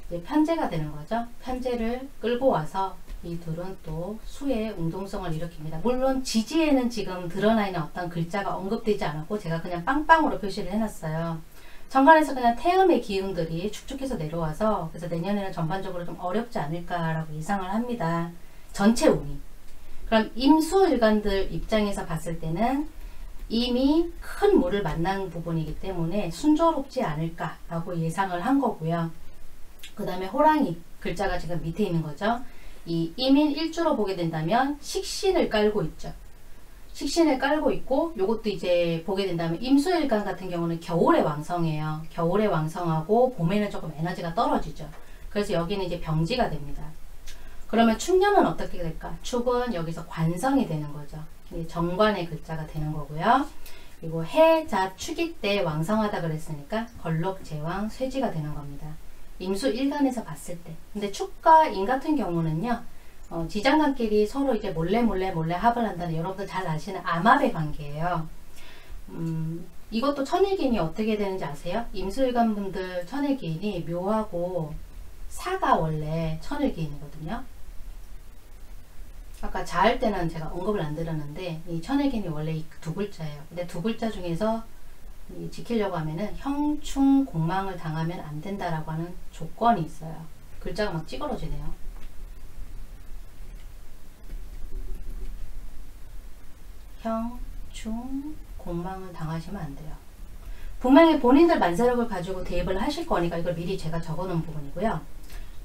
이제 편제가 되는 거죠. 편제를 끌고 와서 이 둘은 또 수의 운동성을 일으킵니다. 물론 지지에는 지금 드러나 있는 어떤 글자가 언급되지 않았고 제가 그냥 빵빵으로 표시를 해놨어요. 정관에서 그냥 태음의 기운들이 축축해서 내려와서 그래서 내년에는 전반적으로 좀 어렵지 않을까라고 예상을 합니다. 전체 운이. 그럼 임수일간들 입장에서 봤을 때는 이미 큰 물을 만난 부분이기 때문에 순조롭지 않을까라고 예상을 한 거고요. 그 다음에 호랑이 글자가 지금 밑에 있는 거죠. 이 이민 일주로 보게 된다면 식신을 깔고 있죠. 식신을 깔고 있고 요것도 이제 보게 된다면 임수일간 같은 경우는 겨울에 왕성해요. 겨울에 왕성하고 봄에는 조금 에너지가 떨어지죠. 그래서 여기는 이제 병지가 됩니다. 그러면 축년은 어떻게 될까? 축은 여기서 관성이 되는 거죠. 정관의 글자가 되는 거고요. 그리고 해, 자, 축이 때 왕성하다 그랬으니까 걸록, 제왕, 쇠지가 되는 겁니다. 임수 일간에서 봤을 때. 근데 축과 인 같은 경우는요. 어, 지장간끼리 서로 이제 몰래 몰래 몰래 합을 한다는 여러분들 잘 아시는 암합의 관계예요. 음, 이것도 천일기인이 어떻게 되는지 아세요? 임수일간 분들 천일기인이 묘하고 사가 원래 천일기인이거든요. 아까 자할 때는 제가 언급을 안 드렸는데 이 천일기인이 원래 이 두 글자예요. 근데 두 글자 중에서 지키려고 하면은 형충 공망을 당하면 안 된다라고 하는 조건이 있어요. 글자가 막 찌그러지네요. 형, 충, 공망을 당하시면 안 돼요. 분명히 본인들 만세력을 가지고 대입을 하실 거니까 이걸 미리 제가 적어 놓은 부분이고요.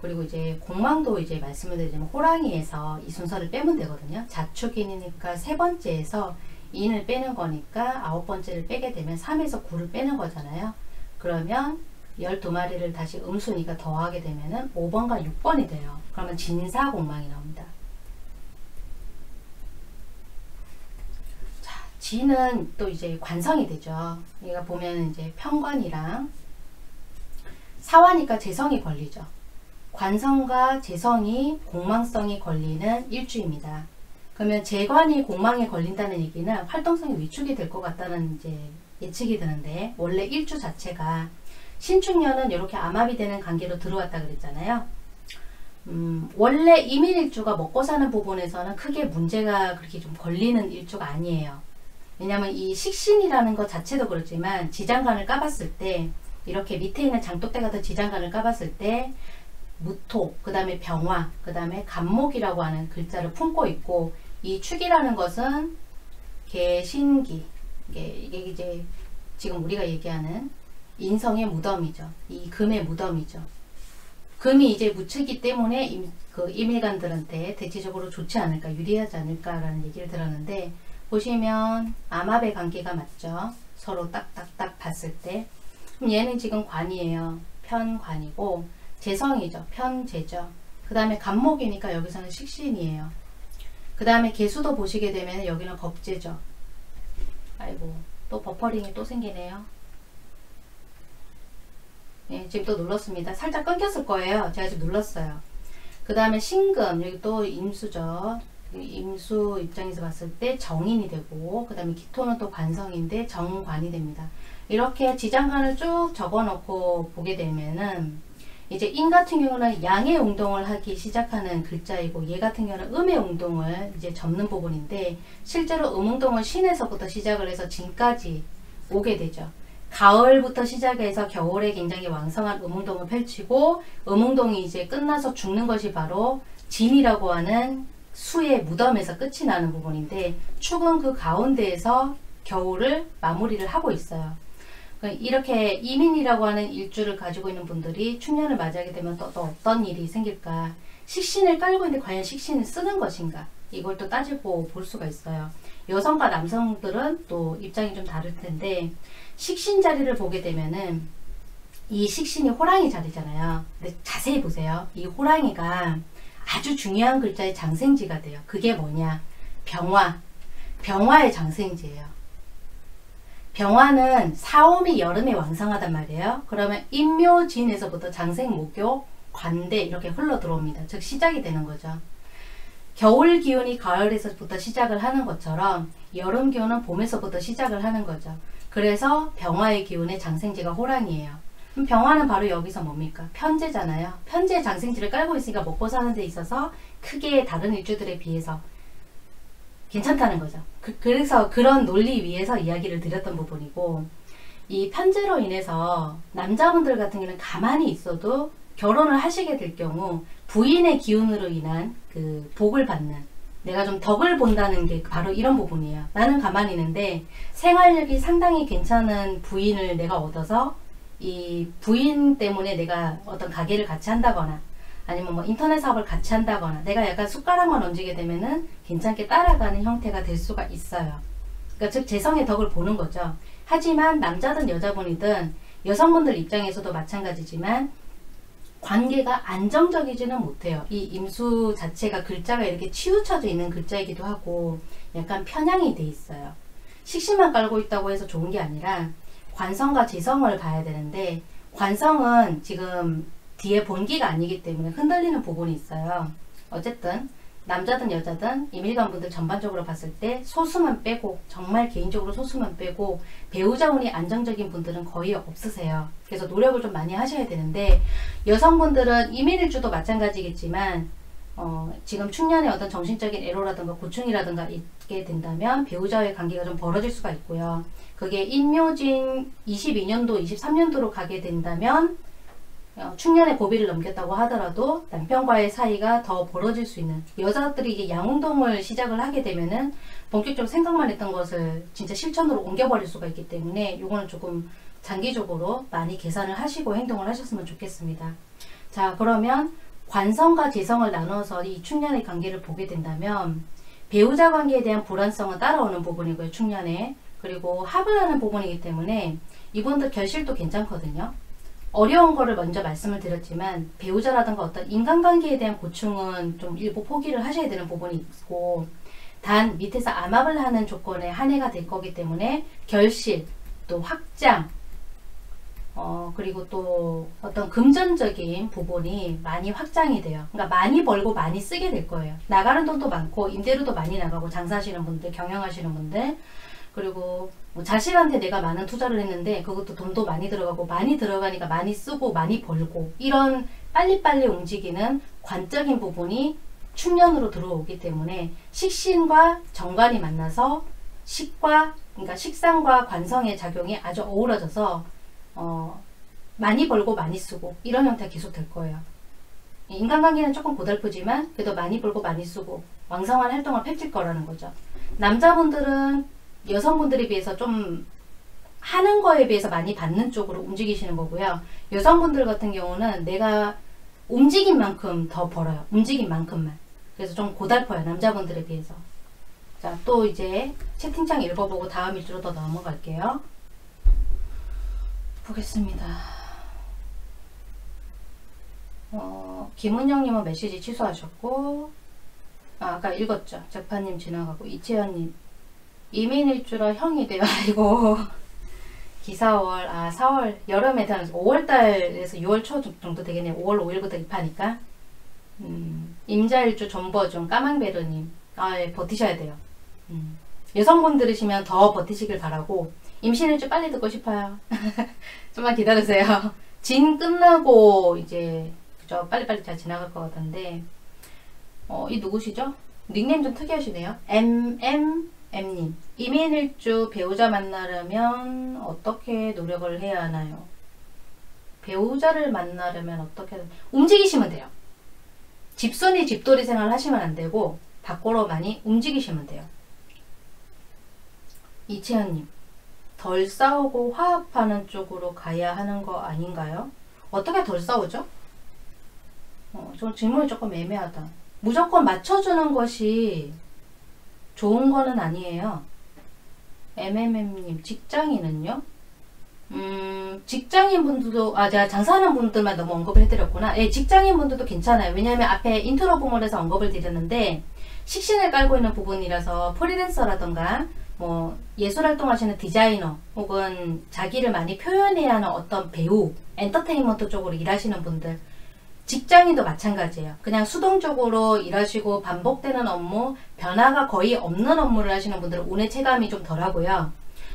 그리고 이제 공망도 이제 말씀을 드리자면 호랑이에서 이 순서를 빼면 되거든요. 자축인이니까 세 번째에서 인을 빼는 거니까 아홉 번째를 빼게 되면 3에서 9를 빼는 거잖아요. 그러면 12마리를 다시 음수니까 더하게 되면은 5번과 6번이 돼요. 그러면 진사 공망이 나옵니다. 자, 진은 또 이제 관성이 되죠. 얘가 보면 이제 평관이랑 사화니까 재성이 걸리죠. 관성과 재성이 공망성이 걸리는 일주입니다. 그러면 재관이 공망에 걸린다는 얘기는 활동성이 위축이 될 것 같다는 이제 예측이 드는데 원래 일주 자체가 신축년은 이렇게 암합이 되는 관계로 들어왔다 그랬잖아요. 음, 원래 이민일주가 먹고 사는 부분에서는 크게 문제가 그렇게 좀 걸리는 일주가 아니에요. 왜냐하면 이 식신이라는 것 자체도 그렇지만 지장간을 까봤을 때 이렇게 밑에 있는 장독대 같은 지장간을 까봤을 때 무토, 그 다음에 병화, 그 다음에 간목이라고 하는 글자를 품고 있고 이 축이라는 것은 개신기 이게, 이제 지금 우리가 얘기하는 인성의 무덤이죠. 이 금의 무덤이죠. 금이 이제 묻히기 때문에 임, 그 임일관들한테 대체적으로 좋지 않을까 유리하지 않을까라는 얘기를 들었는데 보시면 암압의 관계가 맞죠. 서로 딱딱딱 봤을 때 그럼 얘는 지금 관이에요. 편관이고 재성이죠. 편재죠. 그 다음에 간목이니까 여기서는 식신이에요. 그 다음에 개수도 보시게 되면 여기는 겁재죠. 아이고 또 버퍼링이 또 생기네요. 예, 지금 또 눌렀습니다. 살짝 끊겼을 거예요. 제가 지금 눌렀어요. 그 다음에 신금 여기 또 임수죠. 임수 입장에서 봤을 때 정인이 되고 그 다음에 기토는 또 관성인데 정관이 됩니다. 이렇게 지장간을 쭉 적어 놓고 보게 되면은 이제 인 같은 경우는 양의 운동을 하기 시작하는 글자이고 얘 같은 경우는 음의 운동을 이제 접는 부분인데 실제로 음 운동은 신에서부터 시작을 해서 진까지 오게 되죠. 가을부터 시작해서 겨울에 굉장히 왕성한 음 운동을 펼치고 음 운동이 이제 끝나서 죽는 것이 바로 진이라고 하는 수의 무덤에서 끝이 나는 부분인데 축은 그 가운데에서 겨울을 마무리를 하고 있어요. 그러니까 이렇게 이민이라고 하는 일주를 가지고 있는 분들이 충년을 맞이하게 되면 또, 또 어떤 일이 생길까? 식신을 깔고 있는데 과연 식신을 쓰는 것인가? 이걸 또 따지고 볼 수가 있어요. 여성과 남성들은 또 입장이 좀 다를 텐데 식신 자리를 보게 되면은 이 식신이 호랑이 자리잖아요. 근데 자세히 보세요. 이 호랑이가 아주 중요한 글자의 장생지가 돼요. 그게 뭐냐? 병화. 병화의 장생지예요. 병화는 사오미 여름에 왕성하단 말이에요. 그러면 인묘진에서부터 장생, 목요, 관대 이렇게 흘러 들어옵니다. 즉 시작이 되는 거죠. 겨울 기운이 가을에서부터 시작을 하는 것처럼 여름 기운은 봄에서부터 시작을 하는 거죠. 그래서 병화의 기운의 장생지가 호랑이에요. 병화는 바로 여기서 뭡니까? 편제잖아요. 편제 장생지를 깔고 있으니까 먹고 사는 데 있어서 크게 다른 일주들에 비해서 괜찮다는 거죠. 그, 래서 그런 논리 위에서 이야기를 드렸던 부분이고 이 편제로 인해서 남자분들 같은 경우는 가만히 있어도 결혼을 하시게 될 경우 부인의 기운으로 인한 그 복을 받는 내가 좀 덕을 본다는 게 바로 이런 부분이에요. 나는 가만히 있는데 생활력이 상당히 괜찮은 부인을 내가 얻어서 이 부인 때문에 내가 어떤 가게를 같이 한다거나 아니면 뭐 인터넷 사업을 같이 한다거나 내가 약간 숟가락만 얹게 되면은 괜찮게 따라가는 형태가 될 수가 있어요. 그러니까 즉 재성의 덕을 보는 거죠. 하지만 남자든 여자분이든 여성분들 입장에서도 마찬가지지만 관계가 안정적이지는 못해요. 이 임수 자체가 글자가 이렇게 치우쳐져 있는 글자이기도 하고 약간 편향이 돼 있어요. 식신만 깔고 있다고 해서 좋은 게 아니라 관성과 재성을 봐야 되는데 관성은 지금 뒤에 본기가 아니기 때문에 흔들리는 부분이 있어요. 어쨌든 남자든 여자든 이밀관 분들 전반적으로 봤을 때 소수만 빼고 정말 개인적으로 소수만 빼고 배우자운이 안정적인 분들은 거의 없으세요. 그래서 노력을 좀 많이 하셔야 되는데 여성분들은 이민일주도 마찬가지겠지만 어, 지금 충년에 어떤 정신적인 애로라든가 고충이라든가 있게 된다면 배우자의 관계가 좀 벌어질 수가 있고요. 그게 인묘진 22년도, 23년도로 가게 된다면 어, 충년의 고비를 넘겼다고 하더라도 남편과의 사이가 더 벌어질 수 있는 여자들이 이게 양운동을 시작을 하게 되면은 본격적으로 생각만 했던 것을 진짜 실천으로 옮겨버릴 수가 있기 때문에 이거는 조금 장기적으로 많이 계산을 하시고 행동을 하셨으면 좋겠습니다. 자 그러면 관성과 재성을 나눠서 이 충년의 관계를 보게 된다면 배우자 관계에 대한 불안성은 따라오는 부분이고요. 충년에 그리고 합을 하는 부분이기 때문에 이분들 결실도 괜찮거든요. 어려운 거를 먼저 말씀을 드렸지만 배우자라든가 어떤 인간관계에 대한 고충은 좀 일부 포기를 하셔야 되는 부분이 있고 단 밑에서 암압을 하는 조건에 한해가 될 거기 때문에 결실 또 확장 어 그리고 또 어떤 금전적인 부분이 많이 확장이 돼요. 그러니까 많이 벌고 많이 쓰게 될 거예요. 나가는 돈도 많고 임대료도 많이 나가고 장사하시는 분들 경영하시는 분들 그리고 뭐 자식한테 내가 많은 투자를 했는데 그것도 돈도 많이 들어가고 많이 들어가니까 많이 쓰고 많이 벌고 이런 빨리빨리 움직이는 관적인 부분이 충년으로 들어오기 때문에 식신과 정관이 만나서 식과 그러니까 식상과 관성의 작용이 아주 어우러져서 어, 많이 벌고 많이 쓰고 이런 형태가 계속 될 거예요. 인간관계는 조금 고달프지만 그래도 많이 벌고 많이 쓰고 왕성한 활동을 펼칠 거라는 거죠. 남자분들은 여성분들에 비해서 좀 하는 거에 비해서 많이 받는 쪽으로 움직이시는 거고요. 여성분들 같은 경우는 내가 움직인 만큼 더 벌어요. 움직인 만큼만. 그래서 좀 고달퍼요. 남자분들에 비해서. 자, 또 이제 채팅창 읽어보고 다음 일주로 더 넘어갈게요. 보겠습니다. 어, 김은영님은 메시지 취소하셨고, 아, 아까 읽었죠. 재판님 지나가고, 이채연님 이민일 주라 형이 돼요. 아이고. 기사월, 아, 4월, 여름에 대한 5월달에서 6월 초 정도 되겠네요. 5월 5일부터 입하니까. 음, 임자일주 전버중 까망베르님. 아, 예, 버티셔야 돼요. 음. 여성분 들으시면 더 버티시길 바라고, 임신일주 빨리 듣고 싶어요. 좀만 기다리세요. 진 끝나고, 이제, 그죠? 빨리빨리 잘 지나갈 것 같은데, 어, 이 누구시죠? 닉네임 좀 특이하시네요. MM M님, 이민일주 배우자 만나려면 어떻게 노력을 해야 하나요? 배우자를 만나려면 어떻게 움직이시면 돼요. 집순이 집돌이 생활 하시면 안 되고 밖으로 많이 움직이시면 돼요. 이채연님, 덜 싸우고 화합하는 쪽으로 가야 하는 거 아닌가요? 어떻게 덜 싸우죠? 어, 저 질문이 조금 애매하다. 무조건 맞춰주는 것이 좋은 거는 아니에요. MMM님 직장인은요? 음, 직장인 분들도, 아, 제가 장사하는 분들만 너무 언급을 해드렸구나. 예, 직장인 분들도 괜찮아요. 왜냐하면 앞에 인트로 부문에서 언급을 드렸는데, 식신을 깔고 있는 부분이라서 프리랜서라던가, 뭐, 예술 활동 하시는 디자이너, 혹은 자기를 많이 표현해야 하는 어떤 배우, 엔터테인먼트 쪽으로 일하시는 분들, 직장인도 마찬가지예요. 그냥 수동적으로 일하시고 반복되는 업무, 변화가 거의 없는 업무를 하시는 분들은 운의 체감이 좀 덜하고요.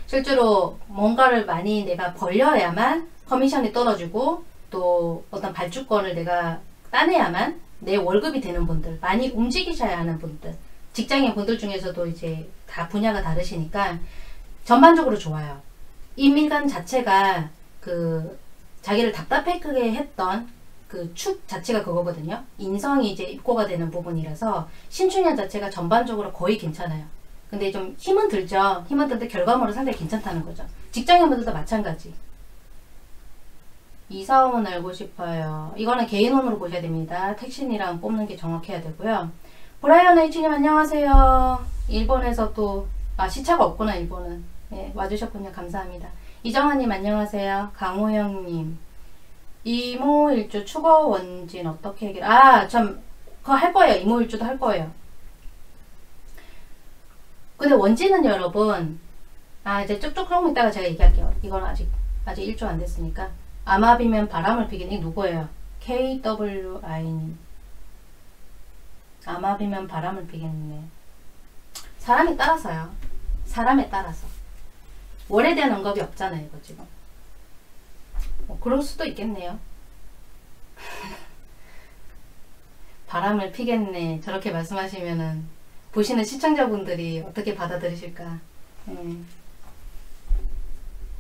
실제로 뭔가를 많이 내가 벌려야만 커미션이 떨어지고 또 어떤 발주권을 내가 따내야만 내 월급이 되는 분들, 많이 움직이셔야 하는 분들, 직장인 분들 중에서도 이제 다 분야가 다르시니까 전반적으로 좋아요. 인민관 자체가 그 자기를 답답하게 했던 그 축 자체가 그거거든요. 인성이 이제 입고가 되는 부분이라서 신축년 자체가 전반적으로 거의 괜찮아요. 근데 좀 힘은 들죠. 힘은 드는데 결과물은 상당히 괜찮다는 거죠. 직장인 분들도 마찬가지. 이사원은 알고 싶어요. 이거는 개인혼으로 보셔야 됩니다. 택신이랑 뽑는 게 정확해야 되고요. 브라이언 H님 안녕하세요. 일본에서 또, 아, 시차가 없구나, 일본은. 네, 와주셨군요. 감사합니다. 이정환님 안녕하세요. 강호영님. 이모일주 추거 원진 어떻게 해결, 아, 참, 그거 할 거예요. 이모일주도 할 거예요. 근데 원진은 여러분, 아, 이제 쭉쭉 그럼 이따가 제가 얘기할게요. 이건 아직, 아직 1조 안 됐으니까. 아마비면 바람을 피기니 누구예요? KWI님. 아마비면 바람을 피겠네. 사람에 따라서요. 사람에 따라서. 대한 언급이 없잖아요, 이거 지금. 뭐 그럴 수도 있겠네요. 바람을 피겠네. 저렇게 말씀하시면은 보시는 시청자분들이 어떻게 받아들이실까. 네.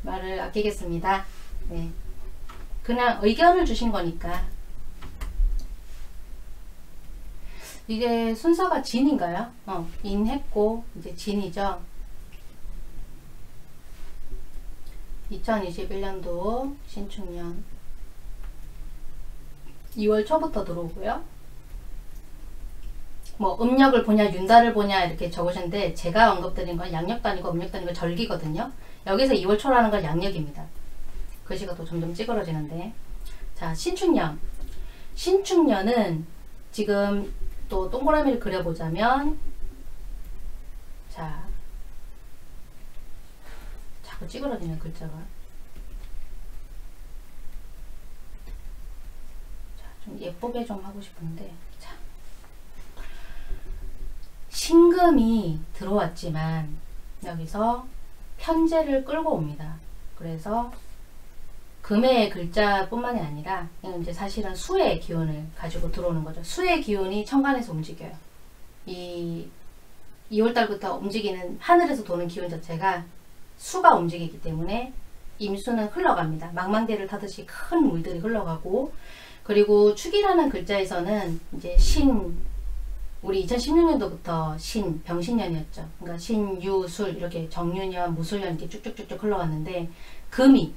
말을 아끼겠습니다. 네. 그냥 의견을 주신 거니까. 이게 순서가 진인가요? 어, 인 했고, 이제 진이죠. 2021년도 신축년 2월 초부터 들어오고요. 뭐 음력을 보냐 윤달을 보냐 이렇게 적으셨는데 제가 언급드린 건 양력도 아니고 음력도 아니고 절기거든요. 여기서 2월 초라는 건 양력입니다. 글씨가 또 점점 찌그러지는데 자 신축년 신축년은 지금 또 동그라미를 그려보자면 자 자꾸 찌그러지네 글자가 자, 좀 예쁘게 좀 하고 싶은데 자 신금이 들어왔지만 여기서 편제를 끌고 옵니다. 그래서 금의 글자뿐만이 아니라 이제 사실은 수의 기운을 가지고 들어오는 거죠. 수의 기운이 천간에서 움직여요. 이 2월달부터 움직이는 하늘에서 도는 기운 자체가 수가 움직이기 때문에 임수는 흘러갑니다. 망망대를 타듯이 큰 물들이 흘러가고 그리고 축이라는 글자에서는 이제 신 우리 2016년도부터 신 병신년이었죠. 그러니까 신 유 술 이렇게 정유년 무술년 이렇게 쭉쭉쭉쭉 흘러갔는데 금이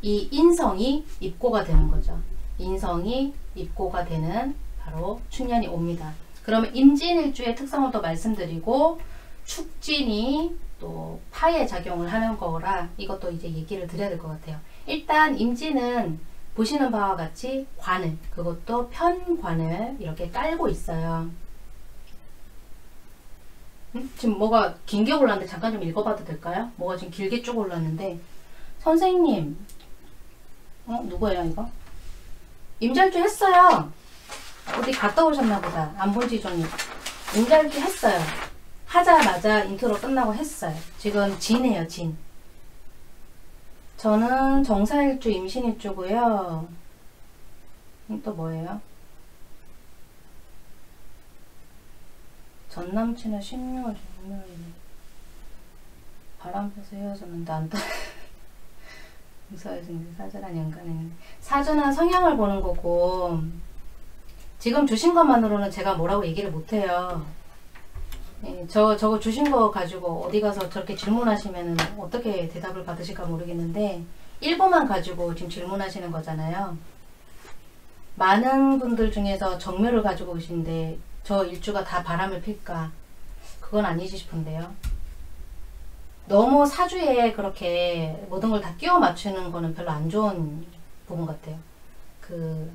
이 인성이 입고가 되는 거죠. 인성이 입고가 되는 바로 축년이 옵니다. 그러면 임진일주의 특성을 더 말씀드리고 축진이 또 파에 작용을 하는 거라 이것도 이제 얘기를 드려야 될 것 같아요. 일단 임진은 보시는 바와 같이 관을 그것도 편관을 이렇게 깔고 있어요. 음? 지금 뭐가 긴 게 올랐는데 잠깐 좀 읽어봐도 될까요? 뭐가 지금 길게 쭉 올랐는데 선생님 어? 누구예요 이거? 임잘주 했어요. 어디 갔다 오셨나 보다. 안 본지 좀 임잘주 했어요. 하자마자 인트로 끝나고 했어요. 지금 진이에요 진. 저는 정사일주 임신일주고요. 또 뭐예요? 전 남친은 16월 정묘일 바람 펴서 헤어졌는데 안 따. 무서워서 사주랑 연관했는데 사주는 성향을 보는 거고 지금 주신 것만으로는 제가 뭐라고 얘기를 못해요. 예, 저 저거 주신 거 가지고 어디 가서 저렇게 질문하시면 어떻게 대답을 받으실까 모르겠는데 일보만 가지고 지금 질문하시는 거잖아요. 많은 분들 중에서 정묘를 가지고 오신데 저 일주가 다 바람을 필까? 그건 아니지 싶은데요. 너무 사주에 그렇게 모든 걸 다 끼워 맞추는 거는 별로 안 좋은 부분 같아요. 그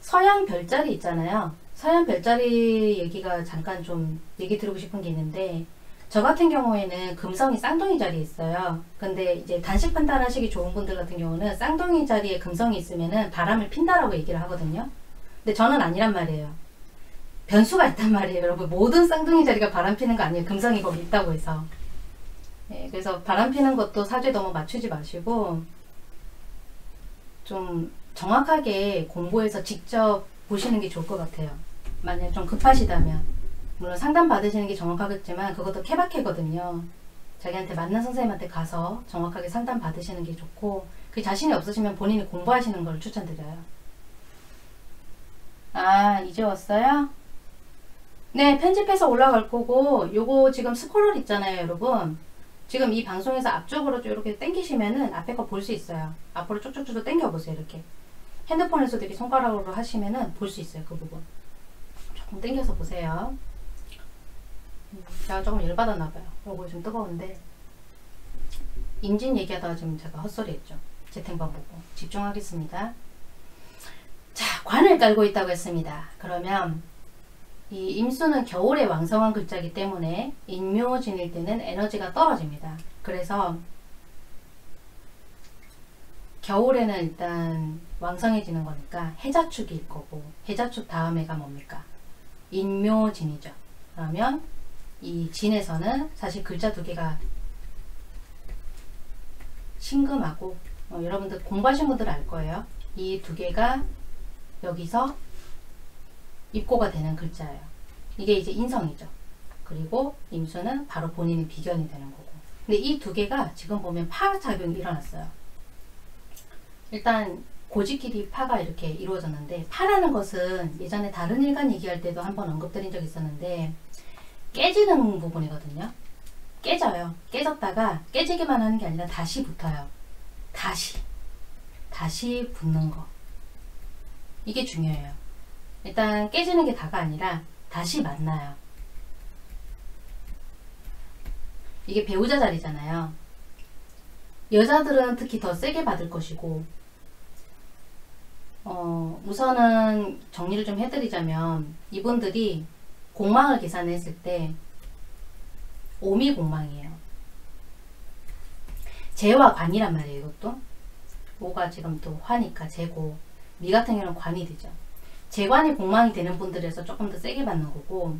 서양 별자리 있잖아요. 서양 별자리 얘기가 잠깐 좀 얘기 드리고 싶은 게 있는데 저 같은 경우에는 금성이 쌍둥이 자리에 있어요. 근데 이제 단식 판단하시기 좋은 분들 같은 경우는 쌍둥이 자리에 금성이 있으면은 바람을 핀다라고 얘기를 하거든요. 근데 저는 아니란 말이에요. 변수가 있단 말이에요. 여러분 모든 쌍둥이 자리가 바람 피는 거 아니에요. 금성이 거기 있다고 해서. 예, 그래서 바람 피는 것도 사주에 너무 맞추지 마시고 좀 정확하게 공부해서 직접 보시는 게 좋을 것 같아요. 만약 좀 급하시다면 물론 상담 받으시는 게 정확하겠지만 그것도 케바케거든요. 자기한테 맞는 선생님한테 가서 정확하게 상담 받으시는 게 좋고 그 자신이 없으시면 본인이 공부하시는 걸 추천드려요. 아 이제 왔어요? 네 편집해서 올라갈 거고 요거 지금 스크롤 있잖아요 여러분 지금 이 방송에서 앞쪽으로 이렇게 당기시면은 앞에 거 볼 수 있어요 앞으로 쭉쭉쭉 당겨 보세요 이렇게 핸드폰에서도 이렇게 손가락으로 하시면은 볼 수 있어요 그 부분 당겨서 보세요. 음, 제가 조금 열받았나봐요. 요거 좀 뜨거운데. 임진 얘기하다가 지금 제가 헛소리 했죠. 채팅방 보고. 집중하겠습니다. 자 관을 깔고 있다고 했습니다. 그러면 이 임수는 겨울에 왕성한 글자이기 때문에 인묘진일 때는 에너지가 떨어집니다. 그래서 겨울에는 일단 왕성해지는 거니까 해자축일 거고 해자축 다음에가 뭡니까? 인묘진이죠. 그러면 이 진에서는 사실 글자 두 개가 신금하고 어, 여러분들 공부하신 분들 알 거예요. 이 두 개가 여기서 입고가 되는 글자예요. 이게 이제 인성이죠. 그리고 임수는 바로 본인의 비견이 되는 거고. 근데 이 두 개가 지금 보면 파작용이 일어났어요. 일단 고지끼리 파가 이렇게 이루어졌는데 파라는 것은 예전에 다른 일간 얘기할 때도 한번 언급드린 적이 있었는데 깨지는 부분이거든요. 깨져요. 깨졌다가 깨지기만 하는 게 아니라 다시 붙어요. 다시. 다시 붙는 거. 이게 중요해요. 일단 깨지는 게 다가 아니라 다시 만나요. 이게 배우자 자리잖아요. 여자들은 특히 더 세게 받을 것이고 어, 우선은 정리를 좀 해드리자면 이분들이 공망을 계산했을 때 오미 공망이에요. 재와 관이란 말이에요. 이것도. 오가 지금 또 화니까 재고 미 같은 경우는 관이 되죠. 재관이 공망이 되는 분들에서 조금 더 세게 받는 거고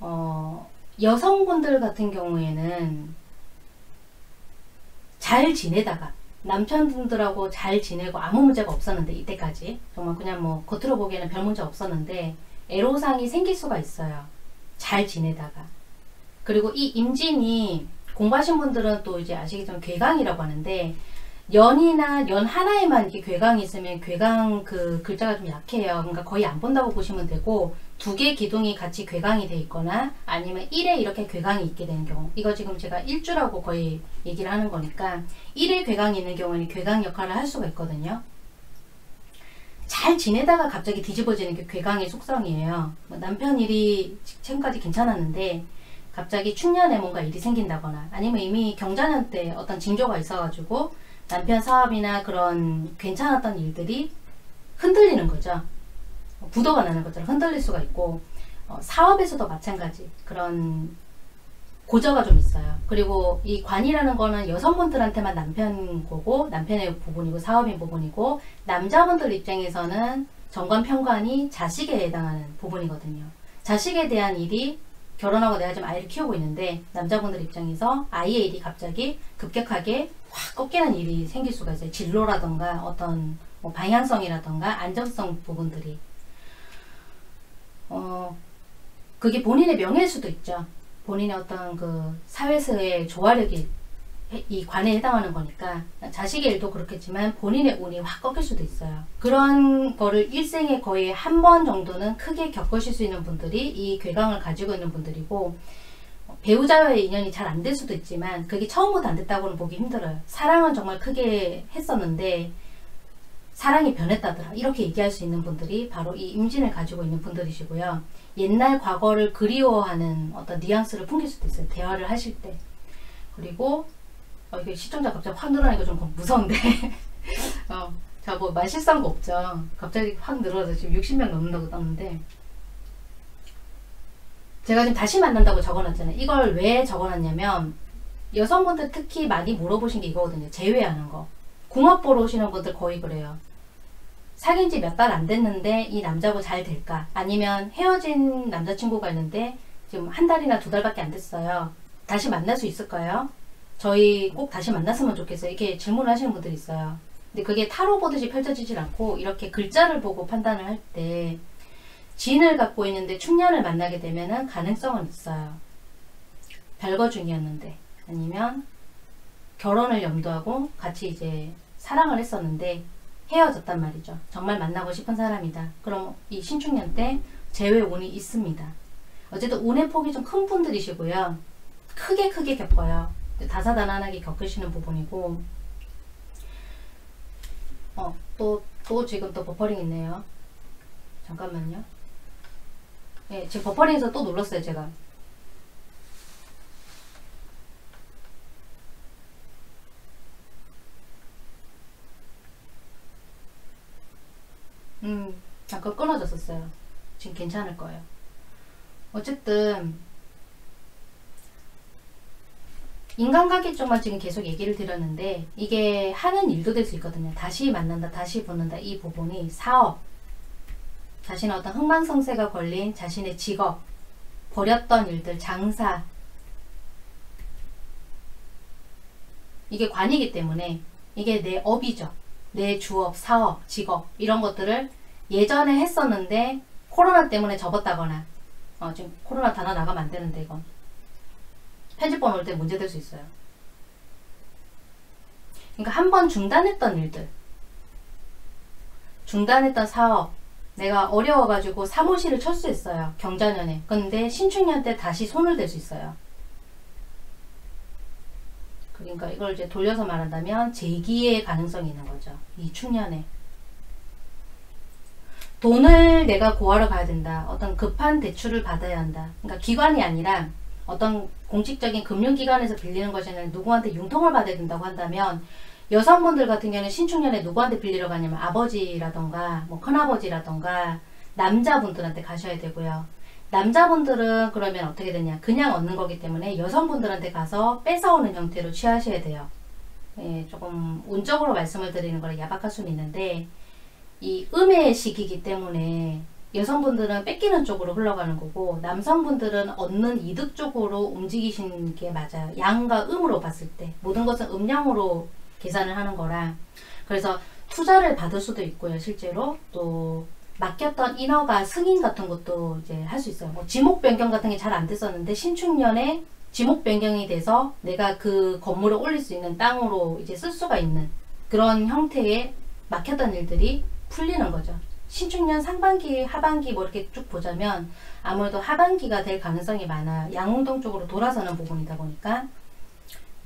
어, 여성분들 같은 경우에는 잘 지내다가 남편분들하고 잘 지내고 아무 문제가 없었는데 이때까지 정말 그냥 뭐 겉으로 보기에는 별 문제 없었는데 애로상이 생길 수가 있어요. 잘 지내다가 그리고 이 임진이 공부하신 분들은 또 이제 아시겠지만 괴강이라고 하는데 연이나 연 하나에만 이렇게 괴강이 있으면 괴강 그 글자가 좀 약해요. 그러니까 거의 안 본다고 보시면 되고 두 개 기둥이 같이 괴강이 돼 있거나 아니면 1에 이렇게 괴강이 있게 되는 경우 이거 지금 제가 일주라고 거의 얘기를 하는 거니까 1에 괴강이 있는 경우는 괴강 역할을 할 수가 있거든요. 잘 지내다가 갑자기 뒤집어지는 게 괴강의 속성이에요. 뭐 남편 일이 지금까지 괜찮았는데 갑자기 충년에 뭔가 일이 생긴다거나 아니면 이미 경자년 때 어떤 징조가 있어가지고 남편 사업이나 그런 괜찮았던 일들이 흔들리는 거죠. 부도가 나는 것처럼 흔들릴 수가 있고 어, 사업에서도 마찬가지 그런 고저가 좀 있어요. 그리고 이 관이라는 거는 여성분들한테만 남편 거고 남편의 부분이고 사업인 부분이고 남자분들 입장에서는 정관 편관이 자식에 해당하는 부분이거든요. 자식에 대한 일이 결혼하고 내가 지금 아이를 키우고 있는데 남자분들 입장에서 아이의 일이 갑자기 급격하게 확 꺾이는 일이 생길 수가 있어요. 진로라던가 어떤 뭐 방향성이라던가 안정성 부분들이 어 그게 본인의 명예일 수도 있죠. 본인의 어떤 그 사회에서의 조화력이 이 관에 해당하는 거니까 자식의 일도 그렇겠지만 본인의 운이 확 꺾일 수도 있어요. 그런 거를 일생에 거의 한 번 정도는 크게 겪으실 수 있는 분들이 이 괴강을 가지고 있는 분들이고 배우자와의 인연이 잘 안 될 수도 있지만 그게 처음부터 안 됐다고는 보기 힘들어요. 사랑은 정말 크게 했었는데 사랑이 변했다더라 이렇게 얘기할 수 있는 분들이 바로 이 임진을 가지고 있는 분들이시고요. 옛날 과거를 그리워하는 어떤 뉘앙스를 풍길 수도 있어요. 대화를 하실 때. 그리고 어, 이게 시청자 갑자기 확 늘어나니까 좀 무서운데 어, 자, 뭐 말실수한 거 없죠. 갑자기 확 늘어서 지금 60명 넘는다고 떴는데 제가 지금 다시 만난다고 적어놨잖아요. 이걸 왜 적어놨냐면 여성분들 특히 많이 물어보신 게 이거거든요. 제외하는 거. 궁합 보러 오시는 분들 거의 그래요. 사귄 지 몇 달 안 됐는데 이 남자하고 잘 될까? 아니면 헤어진 남자친구가 있는데 지금 한 달이나 두 달밖에 안 됐어요. 다시 만날 수 있을까요? 저희 꼭 다시 만났으면 좋겠어요. 이렇게 질문을 하시는 분들이 있어요. 근데 그게 타로 보듯이 펼쳐지질 않고 이렇게 글자를 보고 판단을 할 때 진을 갖고 있는데 충년을 만나게 되면 가능성은 있어요. 별거 중이었는데 아니면 결혼을 염두하고 같이 이제 사랑을 했었는데 헤어졌단 말이죠. 정말 만나고 싶은 사람이다. 그럼 이 신축년 때 재회 운이 있습니다. 어쨌든 운의 폭이 좀 큰 분들이시고요. 크게 크게 겪어요. 다사다난하게 겪으시는 부분이고 어, 또, 또 지금 또 버퍼링 있네요. 잠깐만요. 네, 지금 버퍼링에서 또 눌렀어요, 제가. 음, 잠깐 끊어졌었어요. 지금 괜찮을 거예요. 어쨌든 인간관계 쪽만 지금 계속 얘기를 드렸는데 이게 하는 일도 될 수 있거든요. 다시 만난다, 다시 붙는다 이 부분이 사업, 자신의 어떤 흥망성쇠가 걸린 자신의 직업, 버렸던 일들, 장사 이게 관이기 때문에 이게 내 업이죠. 내 주업, 사업, 직업 이런 것들을 예전에 했었는데 코로나 때문에 접었다거나 어, 지금 코로나 단어 나가면 안 되는데 이건 편집본 올 때 문제될 수 있어요. 그러니까 한 번 중단했던 일들 중단했던 사업 내가 어려워가지고 사무실을 철수했어요. 경자년에. 근데 신축년 때 다시 손을 댈 수 있어요. 그러니까 이걸 이제 돌려서 말한다면 재기의 가능성이 있는 거죠. 이 축년에. 돈을 내가 구하러 가야 된다. 어떤 급한 대출을 받아야 한다. 그러니까 기관이 아니라 어떤 공식적인 금융기관에서 빌리는 것이 아니라 누구한테 융통을 받아야 된다고 한다면 여성분들 같은 경우는 신축년에 누구한테 빌리러 가냐면 아버지라던가 뭐 큰아버지라던가 남자분들한테 가셔야 되고요. 남자분들은 그러면 어떻게 되냐 그냥 얻는 거기 때문에 여성분들한테 가서 뺏어오는 형태로 취하셔야 돼요. 예, 조금 운적으로 말씀을 드리는 거라 야박할 수는 있는데 이 음의 시기이기 때문에 여성분들은 뺏기는 쪽으로 흘러가는 거고 남성분들은 얻는 이득 쪽으로 움직이시는 게 맞아요. 양과 음으로 봤을 때 모든 것은 음량으로 계산을 하는 거라 그래서 투자를 받을 수도 있고요. 실제로 또 맡겼던 인허가 승인 같은 것도 이제 할 수 있어요. 뭐 지목 변경 같은 게 잘 안 됐었는데 신축년에 지목 변경이 돼서 내가 그 건물을 올릴 수 있는 땅으로 이제 쓸 수가 있는 그런 형태의 막혔던 일들이 풀리는 거죠. 신축년 상반기, 하반기 뭐 이렇게 쭉 보자면 아무래도 하반기가 될 가능성이 많아요. 양홍동 쪽으로 돌아서는 부분이다 보니까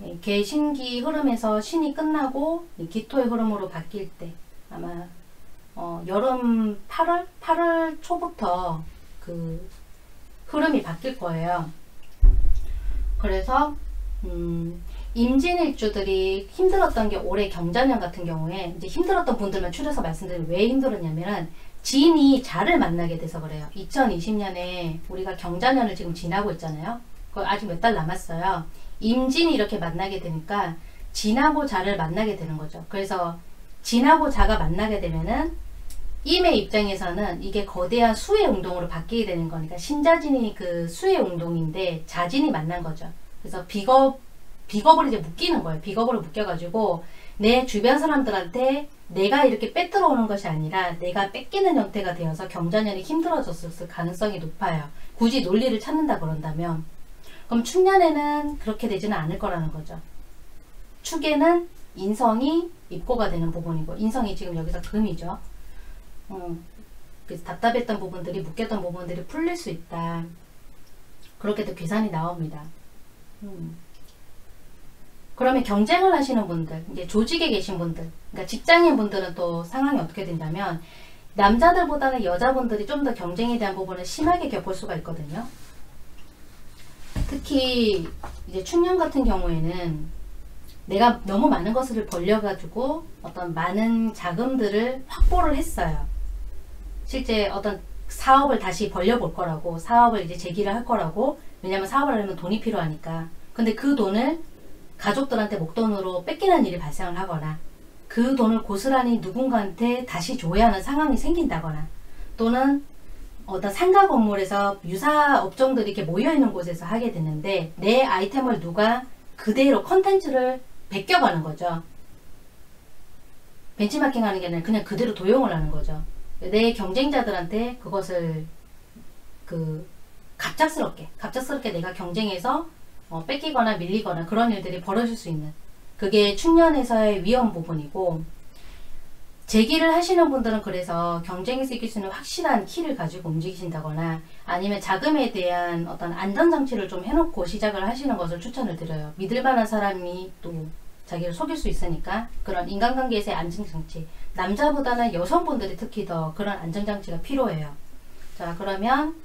예, 개신기 흐름에서 신이 끝나고 기토의 흐름으로 바뀔 때 아마 어, 여름 8월 8월 초부터 그 흐름이 바뀔 거예요. 그래서 음, 임진일주들이 힘들었던 게 올해 경자년 같은 경우에 이제 힘들었던 분들만 추려서 말씀드리면 왜 힘들었냐면은 진이 자를 만나게 돼서 그래요. 2020년에 우리가 경자년을 지금 지나고 있잖아요. 아직 몇 달 남았어요. 임진이 이렇게 만나게 되니까 진하고 자를 만나게 되는 거죠. 그래서 진하고 자가 만나게 되면은 임의 입장에서는 이게 거대한 수의 운동으로 바뀌게 되는 거니까 신자진이 그 수의 운동인데 자진이 만난 거죠. 그래서 비겁 비겁을 이제 묶이는 거예요. 비겁으로 묶여가지고 내 주변 사람들한테 내가 이렇게 빼들어오는 것이 아니라 내가 뺏기는 형태가 되어서 경자년이 힘들어졌을 가능성이 높아요. 굳이 논리를 찾는다 그런다면 그럼 축년에는 그렇게 되지는 않을 거라는 거죠. 축에는 인성이 입고가 되는 부분이고 인성이 지금 여기서 금이죠. 음, 그래서 답답했던 부분들이 묶였던 부분들이 풀릴 수 있다. 그렇게 또 계산이 나옵니다. 음. 그러면 경쟁을 하시는 분들, 이제 조직에 계신 분들, 그러니까 직장인 분들은 또 상황이 어떻게 된다면 남자들보다는 여자분들이 좀 더 경쟁에 대한 부분을 심하게 겪을 수가 있거든요. 특히 이제 충년 같은 경우에는 내가 너무 많은 것을 벌려가지고 어떤 많은 자금들을 확보를 했어요. 실제 어떤 사업을 다시 벌려볼 거라고 사업을 이제 재기를 할 거라고 왜냐면 사업을 하려면 돈이 필요하니까 근데 그 돈을 가족들한테 목돈으로 뺏기는 일이 발생을 하거나 그 돈을 고스란히 누군가한테 다시 줘야 하는 상황이 생긴다거나 또는 어떤 상가 건물에서 유사 업종들이 이렇게 모여있는 곳에서 하게 되는데 내 아이템을 누가 그대로 컨텐츠를 베껴가는 거죠. 벤치마킹 하는 게 아니라 그냥 그대로 도용을 하는 거죠. 내 경쟁자들한테 그것을 그 갑작스럽게 갑작스럽게 내가 경쟁해서 어, 뺏기거나 밀리거나 그런 일들이 벌어질 수 있는 그게 충년에서의 위험 부분이고 제기를 하시는 분들은 그래서 경쟁에서 이길 수 있는 확실한 키를 가지고 움직이신다거나 아니면 자금에 대한 어떤 안전장치를 좀 해놓고 시작을 하시는 것을 추천을 드려요. 믿을 만한 사람이 또 자기를 속일 수 있으니까 그런 인간관계에서의 안전장치 남자보다는 여성분들이 특히 더 그런 안전장치가 필요해요. 자 그러면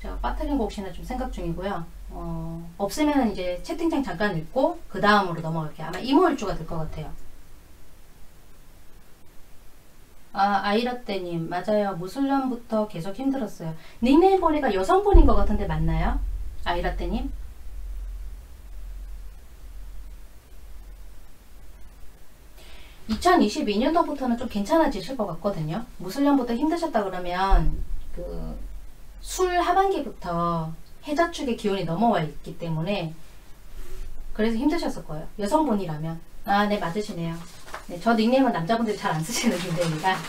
제가 빠뜨린 거 혹시나 좀 생각 중이고요. 어, 없으면 이제 채팅창 잠깐 읽고 그 다음으로 넘어갈게요. 아마 이모일주가 될 것 같아요. 아, 아이라떼님, 맞아요. 무술년부터 계속 힘들었어요. 닉네임 보니까 여성분인 것 같은데 맞나요? 아이라떼님? 2022년도부터는 좀 괜찮아지실 것 같거든요. 무술년부터 힘드셨다 그러면 그 술 하반기부터 해자축의 기운이 넘어와 있기 때문에 그래서 힘드셨을 거예요. 여성분이라면 아, 네 맞으시네요. 네, 저 닉네임은 남자분들이 잘 안 쓰시는 닉네임이라 자,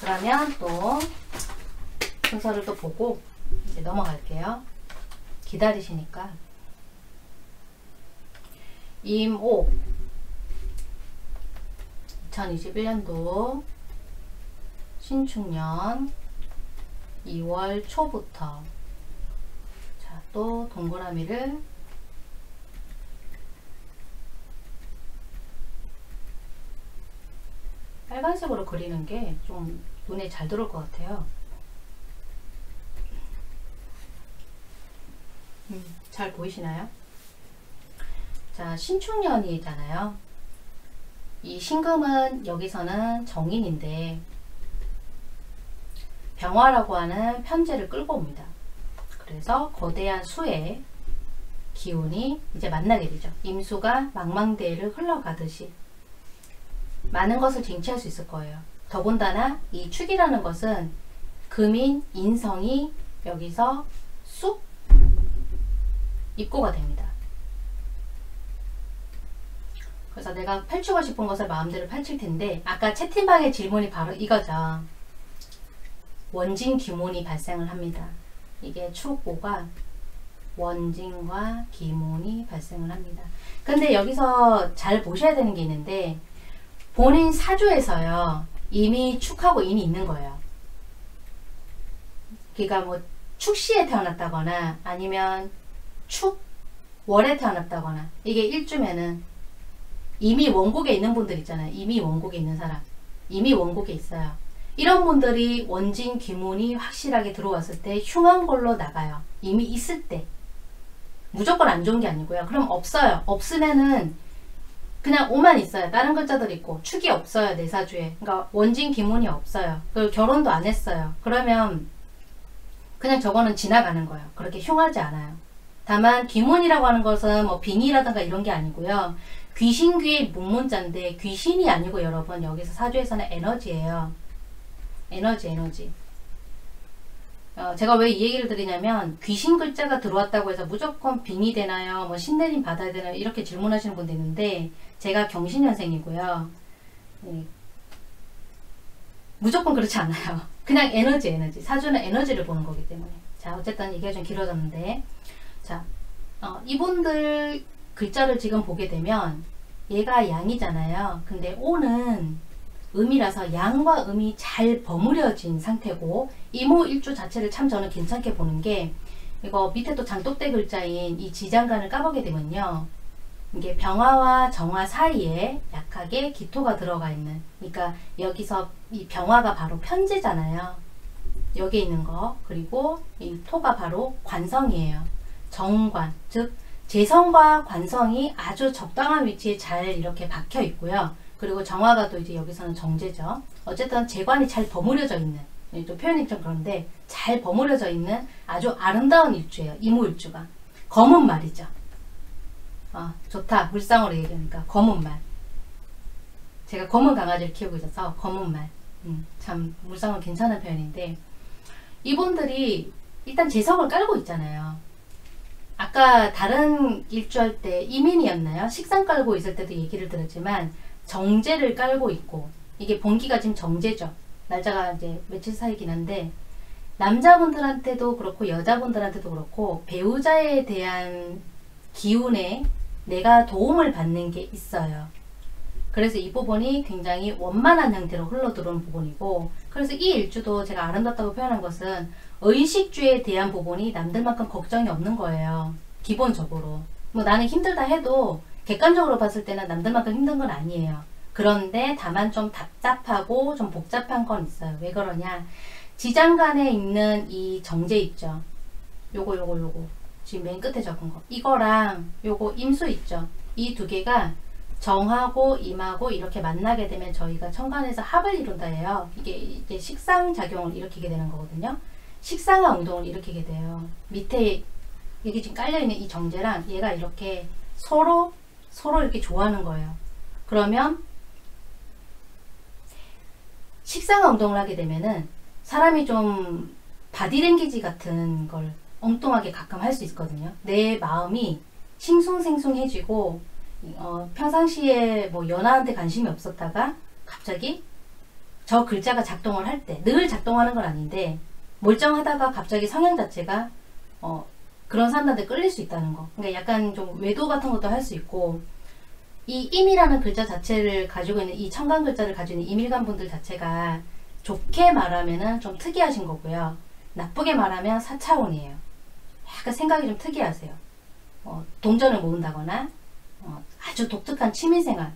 그러면 또 순서를 또 보고 이제 넘어갈게요. 기다리시니까 임오 2021년도 신축년 2월 초부터 자, 또 동그라미를 빨간색으로 그리는 게 좀 눈에 잘 들어올 것 같아요. 음, 잘 보이시나요? 자, 신축년이잖아요. 이 신금은 여기서는 정인인데 병화라고 하는 편제를 끌고 옵니다. 그래서 거대한 수의 기운이 이제 만나게 되죠. 임수가 망망대해를 흘러가듯이 많은 것을 쟁취할 수 있을 거예요. 더군다나 이 축이라는 것은 금인, 인성이 여기서 쑥 입고가 됩니다. 그래서 내가 펼치고 싶은 것을 마음대로 펼칠 텐데 아까 채팅방의 질문이 바로 이거죠. 원진 기문이 발생을 합니다. 이게 축보가 원진과 기문이 발생을 합니다. 근데 여기서 잘 보셔야 되는 게 있는데 본인 사주에서요. 이미 축하고 인이 있는 거예요. 그러니까 뭐 축시에 태어났다거나 아니면 축 월에 태어났다거나 이게 일주면은 이미 원국에 있는 분들 있잖아요. 이미 원국에 있는 사람. 이미 원국에 있어요. 이런 분들이 원진 기문이 확실하게 들어왔을 때 흉한 걸로 나가요. 이미 있을 때. 무조건 안 좋은 게 아니고요. 그럼 없어요. 없으면은 그냥 오만 있어요. 다른 글자들 있고 축이 없어요. 내 사주에. 그러니까 원진 기문이 없어요. 그리고 결혼도 안 했어요. 그러면 그냥 저거는 지나가는 거예요. 그렇게 흉하지 않아요. 다만 기문이라고 하는 것은 뭐 빙이라든가 이런 게 아니고요. 귀신귀의 문문자인데 귀신이 아니고 여러분 여기서 사주에서는 에너지예요. 에너지 에너지. 어, 제가 왜 이 얘기를 드리냐면 귀신 글자가 들어왔다고 해서 무조건 빙이 되나요? 뭐 신내림 받아야 되나요? 이렇게 질문하시는 분도 있는데 제가 경신년생이고요. 네. 무조건 그렇지 않아요. 그냥 에너지 에너지. 사주는 에너지를 보는 거기 때문에. 자 어쨌든 얘기가 좀 길어졌는데 자 어, 이분들 글자를 지금 보게 되면 얘가 양이잖아요. 근데 오는 음이라서 양과 음이 잘 버무려진 상태고 이모 일주 자체를 참 저는 괜찮게 보는 게 이거 밑에 또 장독대 글자인 이 지장간을 까보게 되면요. 이게 병화와 정화 사이에 약하게 기토가 들어가 있는 그러니까 여기서 이 병화가 바로 편제잖아요. 여기 있는 거 그리고 이 토가 바로 관성이에요. 정관 즉 재성과 관성이 아주 적당한 위치에 잘 이렇게 박혀 있고요. 그리고 정화가 또 이제 여기서는 정제죠. 어쨌든 재관이 잘 버무려져 있는 또 표현이 좀 그런데 잘 버무려져 있는 아주 아름다운 일주예요. 이모일주가. 검은 말이죠. 아, 좋다. 물상으로 얘기하니까 검은 말. 제가 검은 강아지를 키우고 있어서 검은 말. 음, 참 물상은 괜찮은 표현인데 이분들이 일단 재성을 깔고 있잖아요. 아까 다른 일주할 때 이민이었나요? 식상 깔고 있을 때도 얘기를 들었지만 정제를 깔고 있고 이게 본기가 지금 정제죠. 날짜가 이제 며칠 사이긴 한데 남자분들한테도 그렇고 여자분들한테도 그렇고 배우자에 대한 기운에 내가 도움을 받는 게 있어요. 그래서 이 부분이 굉장히 원만한 형태로 흘러들어온 부분이고 그래서 이 일주도 제가 아름답다고 표현한 것은 의식주에 대한 부분이 남들만큼 걱정이 없는 거예요. 기본적으로. 뭐 나는 힘들다 해도 객관적으로 봤을 때는 남들만큼 힘든 건 아니에요. 그런데 다만 좀 답답하고 좀 복잡한 건 있어요. 왜 그러냐? 지장간에 있는 이 정제 있죠. 요거 요거 요거 지금 맨 끝에 적은 거 이거랑 요거 임수 있죠. 이 두 개가 정하고 임하고 이렇게 만나게 되면 저희가 천간에서 합을 이룬다 해요. 이게 이제 식상 작용을 일으키게 되는 거거든요. 식상화 운동을 일으키게 돼요. 밑에 여기 지금 깔려있는 이 정제랑 얘가 이렇게 서로 서로 이렇게 좋아하는 거예요. 그러면 식상화 운동을 하게 되면은 사람이 좀 바디랭귀지 같은 걸 엉뚱하게 가끔 할 수 있거든요. 내 마음이 싱숭생숭해지고 어, 평상시에 뭐 연하한테 관심이 없었다가 갑자기 저 글자가 작동을 할 때 늘 작동하는 건 아닌데 멀쩡하다가 갑자기 성향 자체가 어, 그런 사람들한테 끌릴 수 있다는 거. 그러니까 약간 좀 외도 같은 것도 할 수 있고 이 임이라는 글자 자체를 가지고 있는 이 청간 글자를 가지고 있는 임일간 분들 자체가 좋게 말하면은 좀 특이하신 거고요. 나쁘게 말하면 사차원이에요. 약간 생각이 좀 특이하세요. 어, 동전을 모은다거나 어, 아주 독특한 취미생활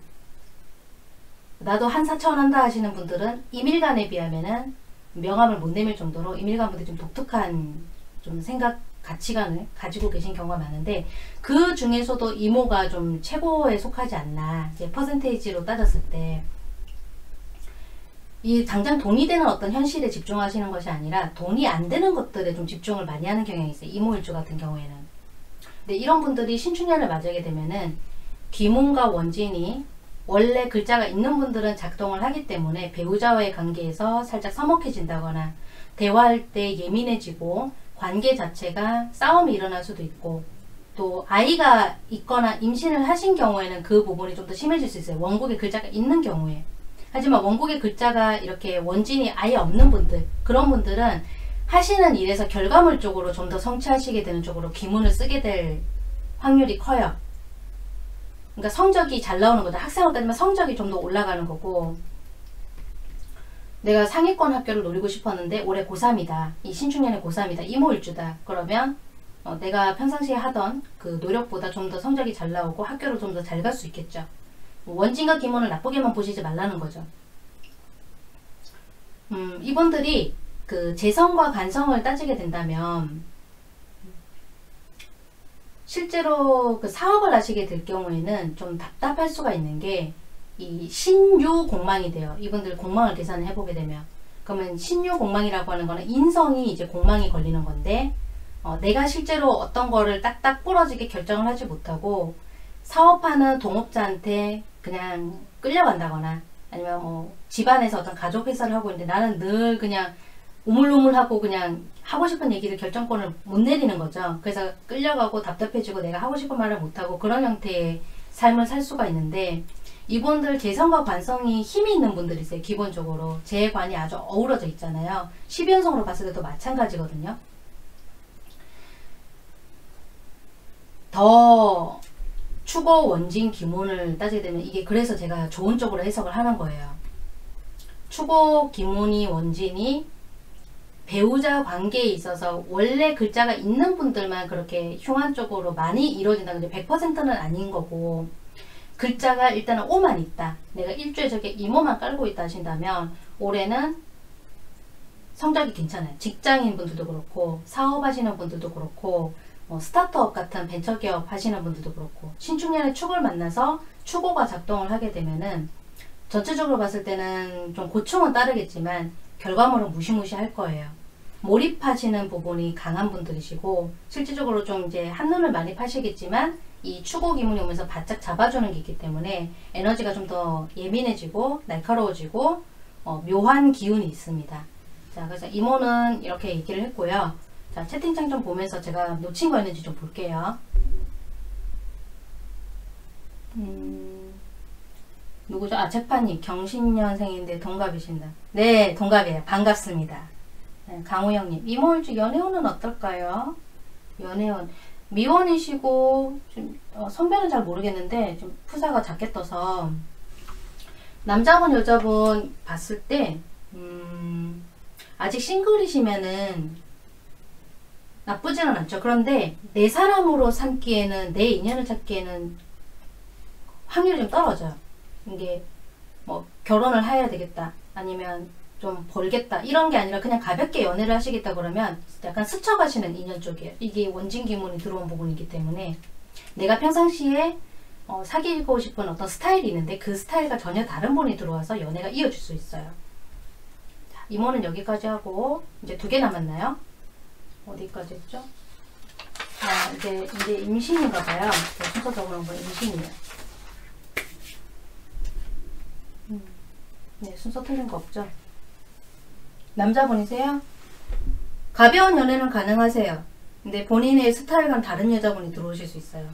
나도 한 사차원 한다 하시는 분들은 임일간에 비하면은 명함을 못 내밀 정도로 임일간 분들이 좀 독특한 좀 생각 가치관을 가지고 계신 경우가 많은데 그 중에서도 이모가 좀 최고에 속하지 않나 이제 퍼센테이지로 따졌을 때 이 당장 돈이 되는 어떤 현실에 집중하시는 것이 아니라 돈이 안 되는 것들에 좀 집중을 많이 하는 경향이 있어요. 이모일주 같은 경우에는. 근데 이런 분들이 신축년을 맞이하게 되면은 귀문과 원진이 원래 글자가 있는 분들은 작동을 하기 때문에 배우자와의 관계에서 살짝 서먹해진다거나 대화할 때 예민해지고 관계 자체가 싸움이 일어날 수도 있고 또 아이가 있거나 임신을 하신 경우에는 그 부분이 좀 더 심해질 수 있어요. 원곡에 글자가 있는 경우에. 하지만 원곡에 글자가 이렇게 원진이 아예 없는 분들 그런 분들은 하시는 일에서 결과물 쪽으로 좀 더 성취하시게 되는 쪽으로 기문을 쓰게 될 확률이 커요. 그러니까 성적이 잘 나오는 거죠. 학생으로 따지면 성적이 좀 더 올라가는 거고 내가 상위권 학교를 노리고 싶었는데 올해 고3이다. 이 신축년의 고3이다. 이모일주다. 그러면 어, 내가 평상시에 하던 그 노력보다 좀 더 성적이 잘 나오고 학교를 좀더 잘 갈 수 있겠죠. 뭐 원진과 기문을 나쁘게만 보시지 말라는 거죠. 음, 이분들이 그 재성과 간성을 따지게 된다면 실제로 그 사업을 하시게 될 경우에는 좀 답답할 수가 있는 게 이 신유 공망이 돼요. 이분들 공망을 계산을 해보게 되면 그러면 신유 공망이라고 하는 거는 인성이 이제 공망이 걸리는 건데 어, 내가 실제로 어떤 거를 딱딱 부러지게 결정을 하지 못하고 사업하는 동업자한테 그냥 끌려간다거나 아니면 뭐 집안에서 어떤 가족 회사를 하고 있는데 나는 늘 그냥 우물우물하고 그냥 하고 싶은 얘기를 결정권을 못 내리는 거죠. 그래서 끌려가고 답답해지고 내가 하고 싶은 말을 못하고 그런 형태의 삶을 살 수가 있는데 이분들 개성과 관성이 힘이 있는 분들이세요. 기본적으로. 재관이 아주 어우러져 있잖아요. 12연성으로 봤을 때도 마찬가지거든요. 더 추고 원진 기문을 따지게 되면 이게 그래서 제가 좋은 쪽으로 해석을 하는 거예요. 추고 기문이 원진이 배우자 관계에 있어서 원래 글자가 있는 분들만 그렇게 흉한 쪽으로 많이 이루어진다. 근데 100%는 아닌 거고 글자가 일단은 오만 있다. 내가 일주에 저게 이모만 깔고 있다 하신다면 올해는 성적이 괜찮아요. 직장인 분들도 그렇고 사업하시는 분들도 그렇고 뭐 스타트업 같은 벤처기업 하시는 분들도 그렇고 신축년에 축을 만나서 축고가 작동을 하게 되면은 전체적으로 봤을 때는 좀 고충은 따르겠지만 결과물은 무시무시할 거예요. 몰입하시는 부분이 강한 분들이시고 실질적으로 좀 이제 한눈을 많이 파시겠지만 이 추고 기문이 오면서 바짝 잡아주는 게 있기 때문에 에너지가 좀 더 예민해지고 날카로워지고 어, 묘한 기운이 있습니다. 자 그래서 이모는 이렇게 얘기를 했고요. 자 채팅창 좀 보면서 제가 놓친 거 있는지 좀 볼게요. 음, 누구죠? 아 재판님 경신년생인데 동갑이신다. 네 동갑이에요. 반갑습니다. 네, 강우영님 이모일주 연애운은 어떨까요? 연애운 미혼이시고 좀 어, 성별은 잘 모르겠는데 좀 푸사가 작게 떠서 남자분 여자분 봤을 때 음, 아직 싱글이시면은 나쁘지는 않죠. 그런데 내 사람으로 삼기에는 내 인연을 찾기에는 확률이 좀 떨어져요. 이게 뭐 결혼을 해야 되겠다 아니면 좀 벌겠다 이런 게 아니라 그냥 가볍게 연애를 하시겠다 그러면 약간 스쳐가시는 인연 쪽이에요. 이게 원진 기문이 들어온 부분이기 때문에 내가 평상시에 어, 사귀고 싶은 어떤 스타일이 있는데 그 스타일과 전혀 다른 분이 들어와서 연애가 이어질 수 있어요. 자, 이모는 여기까지 하고 이제 두 개 남았나요? 어디까지 했죠? 아, 이제 이제 임신인가 봐요. 네, 순서적으로 본 임신이에요. 네, 순서 틀린 거 없죠? 남자분이세요? 가벼운 연애는 가능하세요. 근데 본인의 스타일과는 다른 여자분이 들어오실 수 있어요.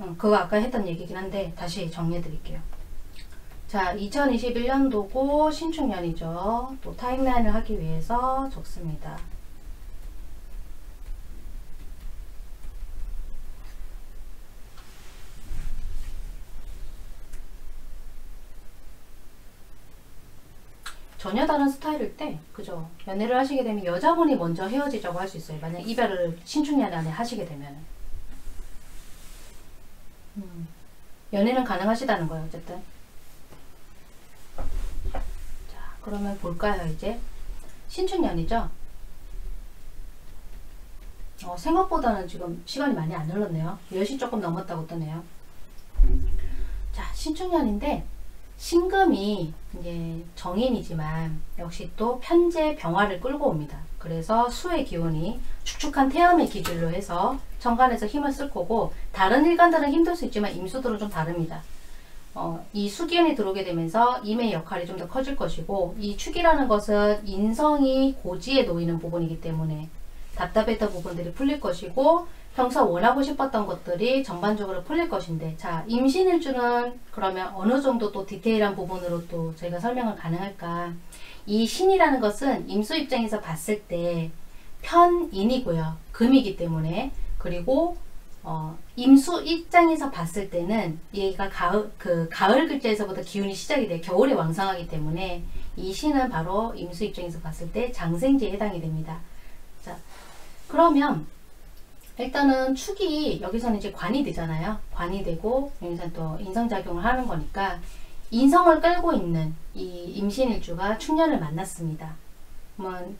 음, 그거 아까 했던 얘기긴 한데 다시 정리해 드릴게요. 자, 2021년도고 신축년이죠. 또 타임라인을 하기 위해서 적습니다. 전혀 다른 스타일일 때 그죠? 연애를 하시게 되면 여자분이 먼저 헤어지자고 할 수 있어요. 만약 이별을 신축년 안에 하시게 되면. 음, 연애는 가능하시다는 거예요 어쨌든. 자 그러면 볼까요 이제? 신축년이죠? 어, 생각보다는 지금 시간이 많이 안 흘렀네요. 10시 조금 넘었다고 뜨네요. 자 신축년인데 신금이 이제 정인이지만 역시 또 편재 병화를 끌고 옵니다. 그래서 수의 기운이 축축한 태음의 기질로 해서 천간에서 힘을 쓸 거고 다른 일간들은 힘들 수 있지만 임수들은 좀 다릅니다. 어, 이 수기운이 들어오게 되면서 임의 역할이 좀 더 커질 것이고 이 축이라는 것은 인성이 고지에 놓이는 부분이기 때문에 답답했던 부분들이 풀릴 것이고 평소 원하고 싶었던 것들이 전반적으로 풀릴 것인데 자 임신일주는 그러면 어느 정도 또 디테일한 부분으로 또 저희가 설명을 가능할까 이 신이라는 것은 임수 입장에서 봤을 때 편인이고요 금이기 때문에 그리고 어, 임수 입장에서 봤을 때는 얘가 가을, 그 가을 글자에서부터 기운이 시작이 돼요. 겨울에 왕성하기 때문에 이 신은 바로 임수 입장에서 봤을 때 장생지에 해당이 됩니다. 자, 그러면 일단은 축이 여기서는 이제 관이 되잖아요. 관이 되고 여기서 또 인성작용을 하는 거니까 인성을 끌고 있는 이 임신일주가 축년을 만났습니다. 그러면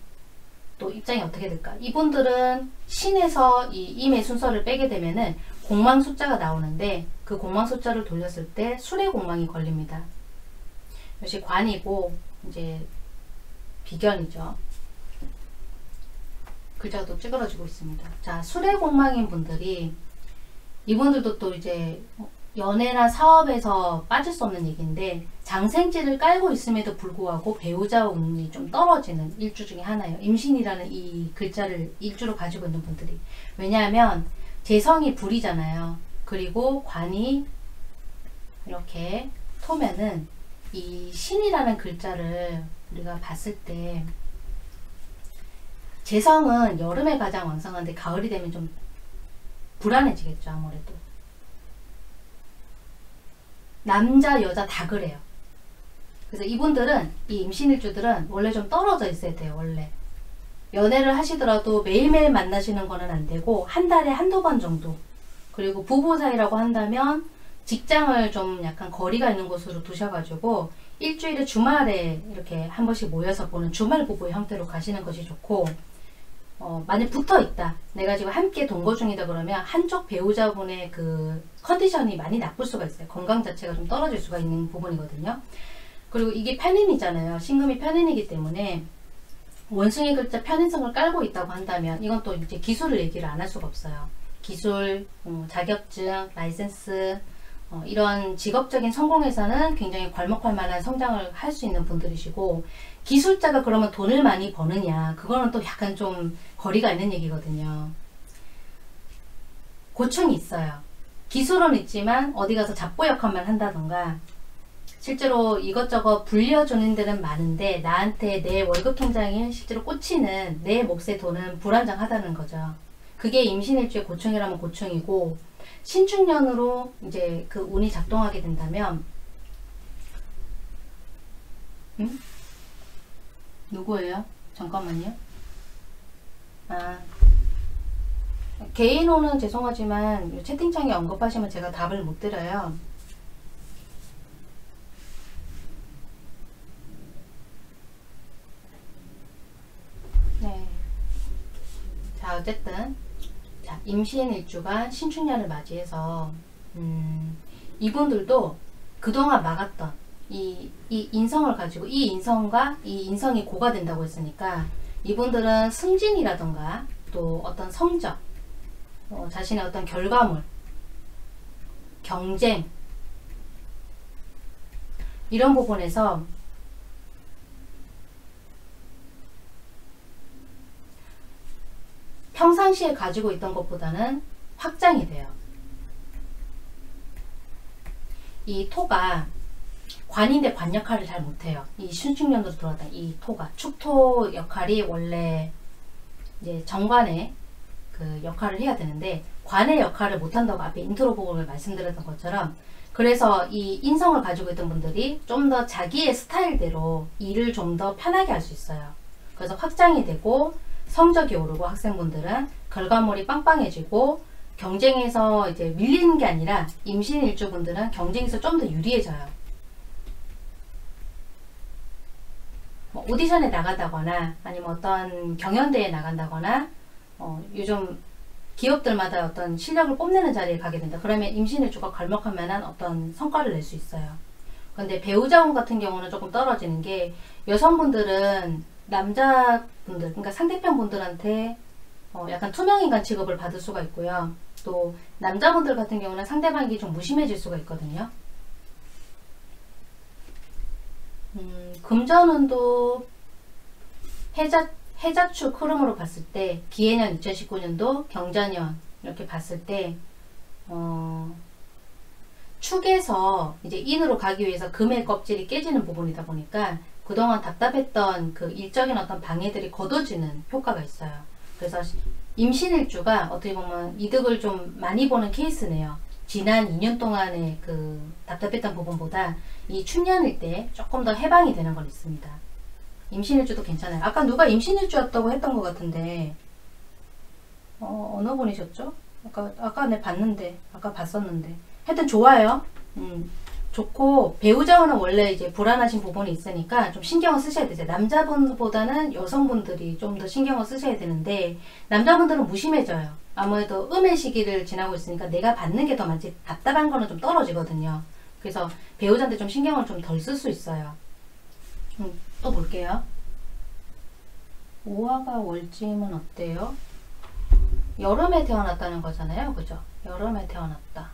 또 입장이 어떻게 될까? 이분들은 신에서 이 임의 순서를 빼게 되면은 공망 숫자가 나오는데 그 공망 숫자를 돌렸을 때 술의 공망이 걸립니다. 역시 관이고 이제 비견이죠. 글자가 또 찌그러지고 있습니다. 자, 수레공망인 분들이 이분들도 또 이제 연애나 사업에서 빠질 수 없는 얘기인데 장생지를 깔고 있음에도 불구하고 배우자 운이 좀 떨어지는 일주 중에 하나예요. 임신이라는 이 글자를 일주로 가지고 있는 분들이. 왜냐하면 재성이 불이잖아요. 그리고 관이 이렇게 토면은 이 신이라는 글자를 우리가 봤을 때 재성은 여름에 가장 왕성한데 가을이 되면 좀 불안해지겠죠 아무래도. 남자 여자 다 그래요. 그래서 이분들은 이 임신일주들은 원래 좀 떨어져 있어야 돼요 원래. 연애를 하시더라도 매일매일 만나시는 거는 안 되고 한 달에 한두 번 정도. 그리고 부부 사이라고 한다면 직장을 좀 약간 거리가 있는 곳으로 두셔가지고 일주일에 주말에 이렇게 한 번씩 모여서 보는 주말 부부의 형태로 가시는 것이 좋고 어, 만약 붙어 있다. 내가 지금 함께 동거 중이다 그러면 한쪽 배우자분의 그 컨디션이 많이 나쁠 수가 있어요. 건강 자체가 좀 떨어질 수가 있는 부분이거든요. 그리고 이게 편인이잖아요. 신금이 편인이기 때문에 원숭이 글자 편인성을 깔고 있다고 한다면 이건 또 이제 기술을 얘기를 안 할 수가 없어요. 기술, 어, 자격증, 라이센스 어, 이런 직업적인 성공에서는 굉장히 괄목할 만한 성장을 할 수 있는 분들이시고 기술자가 그러면 돈을 많이 버느냐 그거는 또 약간 좀 거리가 있는 얘기거든요. 고충이 있어요. 기술은 있지만 어디 가서 잡부 역할만 한다던가 실제로 이것저것 불려주는 데는 많은데 나한테 내 월급 통장에 실제로 꽂히는 내 몫의 돈은 불안정하다는 거죠. 그게 임신일주의 고충이라면 고충이고 신축년으로 이제 그 운이 작동하게 된다면 응? 누구예요? 잠깐만요. 아 개인호는 죄송하지만 채팅창에 언급하시면 제가 답을 못 드려요. 네. 자 어쨌든 자 임신 일주가 신축년을 맞이해서 음, 이분들도 그동안 막았던 이, 이 인성을 가지고 이 인성과 이 인성이 고가 된다고 했으니까 이분들은 승진이라던가 또 어떤 성적 어, 자신의 어떤 결과물 경쟁 이런 부분에서 평상시에 가지고 있던 것보다는 확장이 돼요. 이 토가 관인데 관 역할을 잘 못해요. 이 신축년도로 들어왔다. 이 토가 축토 역할이 원래 이제 정관의 그 역할을 해야 되는데 관의 역할을 못한다고 앞에 인트로 부분을 말씀드렸던 것처럼 그래서 이 인성을 가지고 있던 분들이 좀 더 자기의 스타일대로 일을 좀 더 편하게 할 수 있어요. 그래서 확장이 되고 성적이 오르고 학생분들은 결과물이 빵빵해지고 경쟁에서 이제 밀리는 게 아니라 임신 일주분들은 경쟁에서 좀 더 유리해져요. 뭐 오디션에 나간다거나 아니면 어떤 경연대회에 나간다거나 어, 요즘 기업들마다 어떤 실력을 뽐내는 자리에 가게 된다. 그러면 임신일주가 만한 어떤 성과를 낼 수 있어요. 근데 배우자운 같은 경우는 조금 떨어지는 게 여성분들은 남자분들, 그러니까 상대편 분들한테 어 약간 투명인간 취급을 받을 수가 있고요. 또 남자분들 같은 경우는 상대방이 좀 무심해질 수가 있거든요. 음, 금전운도 해자, 해자축 흐름으로 봤을 때 기해년 2019년도 경자년 이렇게 봤을 때 어, 축에서 이제 인으로 가기 위해서 금의 껍질이 깨지는 부분이다 보니까 그동안 답답했던 그 일적인 어떤 방해들이 걷어지는 효과가 있어요. 그래서 임신일주가 어떻게 보면 이득을 좀 많이 보는 케이스네요. 지난 2년 동안의 그 답답했던 부분보다 이 춘년일 때 조금 더 해방이 되는 건 있습니다. 임신일주도 괜찮아요. 아까 누가 임신일주였다고 했던 것 같은데 어, 어느 분이셨죠? 아까 아까 내 봤는데 아까 봤었는데 하여튼 좋아요. 음, 좋고 배우자와는 원래 이제 불안하신 부분이 있으니까 좀 신경을 쓰셔야 되죠. 남자분보다는 여성분들이 좀 더 신경을 쓰셔야 되는데 남자분들은 무심해져요. 아무래도 음의 시기를 지나고 있으니까 내가 받는 게 더 많지 답답한 거는 좀 떨어지거든요. 그래서 배우자한테 좀 신경을 좀 덜 쓸 수 있어요. 음, 또 볼게요. 오화가 월짐은 어때요? 여름에 태어났다는 거잖아요. 그죠? 여름에 태어났다.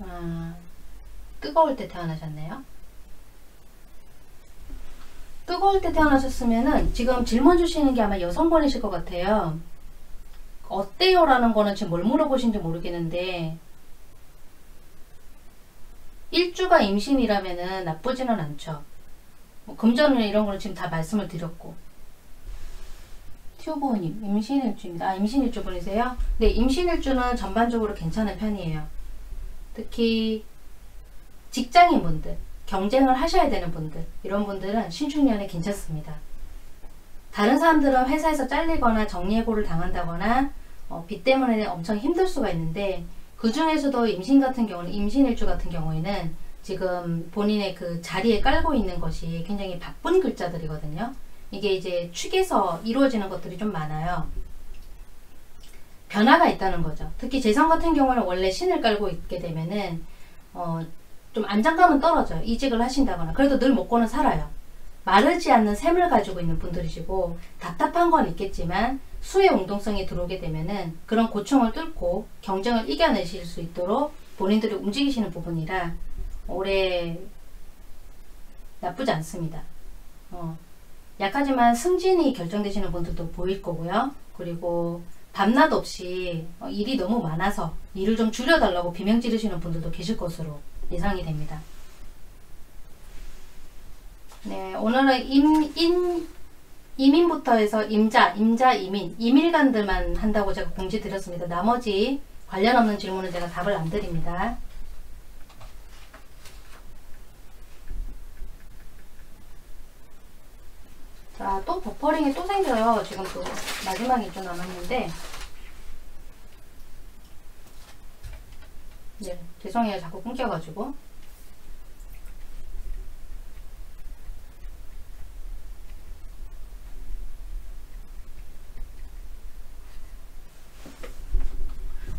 아, 뜨거울 때 태어나셨네요. 뜨거울 때 태어나셨으면은 지금 질문 주시는 게 아마 여성분이실 것 같아요. 어때요? 라는 거는 지금 뭘 물어보신지 모르겠는데 일주가 임신이라면은 나쁘지는 않죠. 뭐 금전이나 이런 거는 지금 다 말씀을 드렸고 튜브님 임신일주입니다. 아 임신일주 분이세요? 네 임신일주는 전반적으로 괜찮은 편이에요. 특히 직장인분들 경쟁을 하셔야 되는 분들 이런 분들은 신축년에 괜찮습니다. 다른 사람들은 회사에서 잘리거나 정리해고를 당한다거나 어, 빚 때문에 엄청 힘들 수가 있는데 그 중에서도 임신 같은 경우는 임신일주 같은 경우에는 지금 본인의 그 자리에 깔고 있는 것이 굉장히 바쁜 글자들이거든요. 이게 이제 축에서 이루어지는 것들이 좀 많아요. 변화가 있다는 거죠. 특히 재성 같은 경우는 원래 신을 깔고 있게 되면은 어, 좀 안정감은 떨어져요. 이직을 하신다거나 그래도 늘 먹고는 살아요. 마르지 않는 샘을 가지고 있는 분들이시고 답답한 건 있겠지만 수의 운동성이 들어오게 되면은 그런 고충을 뚫고 경쟁을 이겨내실 수 있도록 본인들이 움직이시는 부분이라 올해 나쁘지 않습니다. 어, 약하지만 승진이 결정되시는 분들도 보일 거고요. 그리고 밤낮 없이 어, 일이 너무 많아서 일을 좀 줄여달라고 비명 지르시는 분들도 계실 것으로 예상이 됩니다. 네, 오늘은 임, 인, 이민부터 해서 임자, 임자, 이민, 이밀간들만 한다고 제가 공지 드렸습니다. 나머지 관련 없는 질문은 제가 답을 안 드립니다. 자, 또 버퍼링이 또 생겨요. 지금 또 마지막이 좀 남았는데. 네, 죄송해요. 자꾸 끊겨가지고.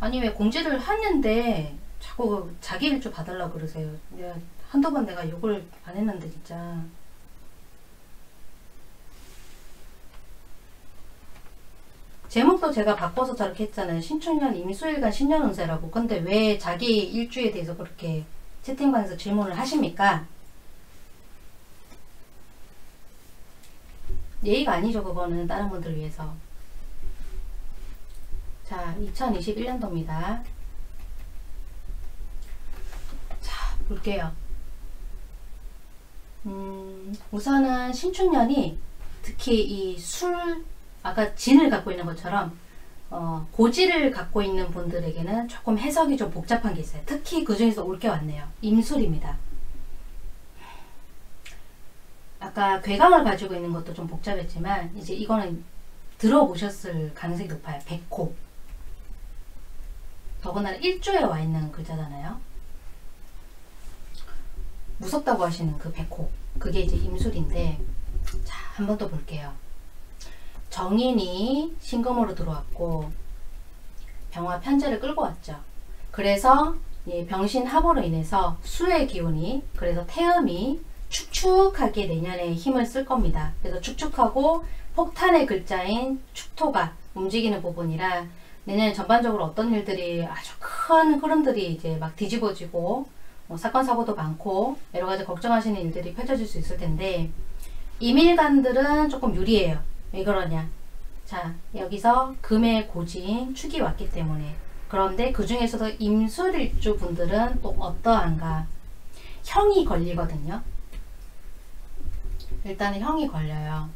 아니 왜 공지를 하는데 자꾸 자기 일주 봐달라고 그러세요. 내가 한두 번 내가 욕을 안 했는데 진짜. 제목도 제가 바꿔서 저렇게 했잖아요. 신축년 임수일간 신년 운세라고. 근데 왜 자기 일주에 대해서 그렇게 채팅방에서 질문을 하십니까? 예의가 아니죠. 그거는 다른 분들 위해서. 자, 2021년도입니다. 자, 볼게요. 음, 우선은 신축년이 특히 이 술, 아까 진을 갖고 있는 것처럼 어, 고지를 갖고 있는 분들에게는 조금 해석이 좀 복잡한 게 있어요. 특히 그 중에서 올 게 왔네요. 임술입니다. 아까 괴강을 가지고 있는 것도 좀 복잡했지만 이제 이거는 들어보셨을 가능성이 높아요. 백호. 더군다나 일조에 와 있는 글자잖아요. 무섭다고 하시는 그 백호. 그게 이제 임술인데 자, 한 번 더 볼게요. 정인이 신금으로 들어왔고 병화 편제를 끌고 왔죠. 그래서 병신 합으로 인해서 수의 기운이 그래서 태음이 축축하게 내년에 힘을 쓸 겁니다. 그래서 축축하고 폭탄의 글자인 축토가 움직이는 부분이라 내년 전반적으로 어떤 일들이 아주 큰 흐름들이 이제 막 뒤집어지고 뭐 사건 사고도 많고 여러 가지 걱정하시는 일들이 펼쳐질 수 있을 텐데 이밀간들은 조금 유리해요. 왜 그러냐? 자 여기서 금의 고지인 축이 왔기 때문에 그런데 그 중에서도 임술일주 분들은 또 어떠한가? 형이 걸리거든요. 일단은 형이 걸려요.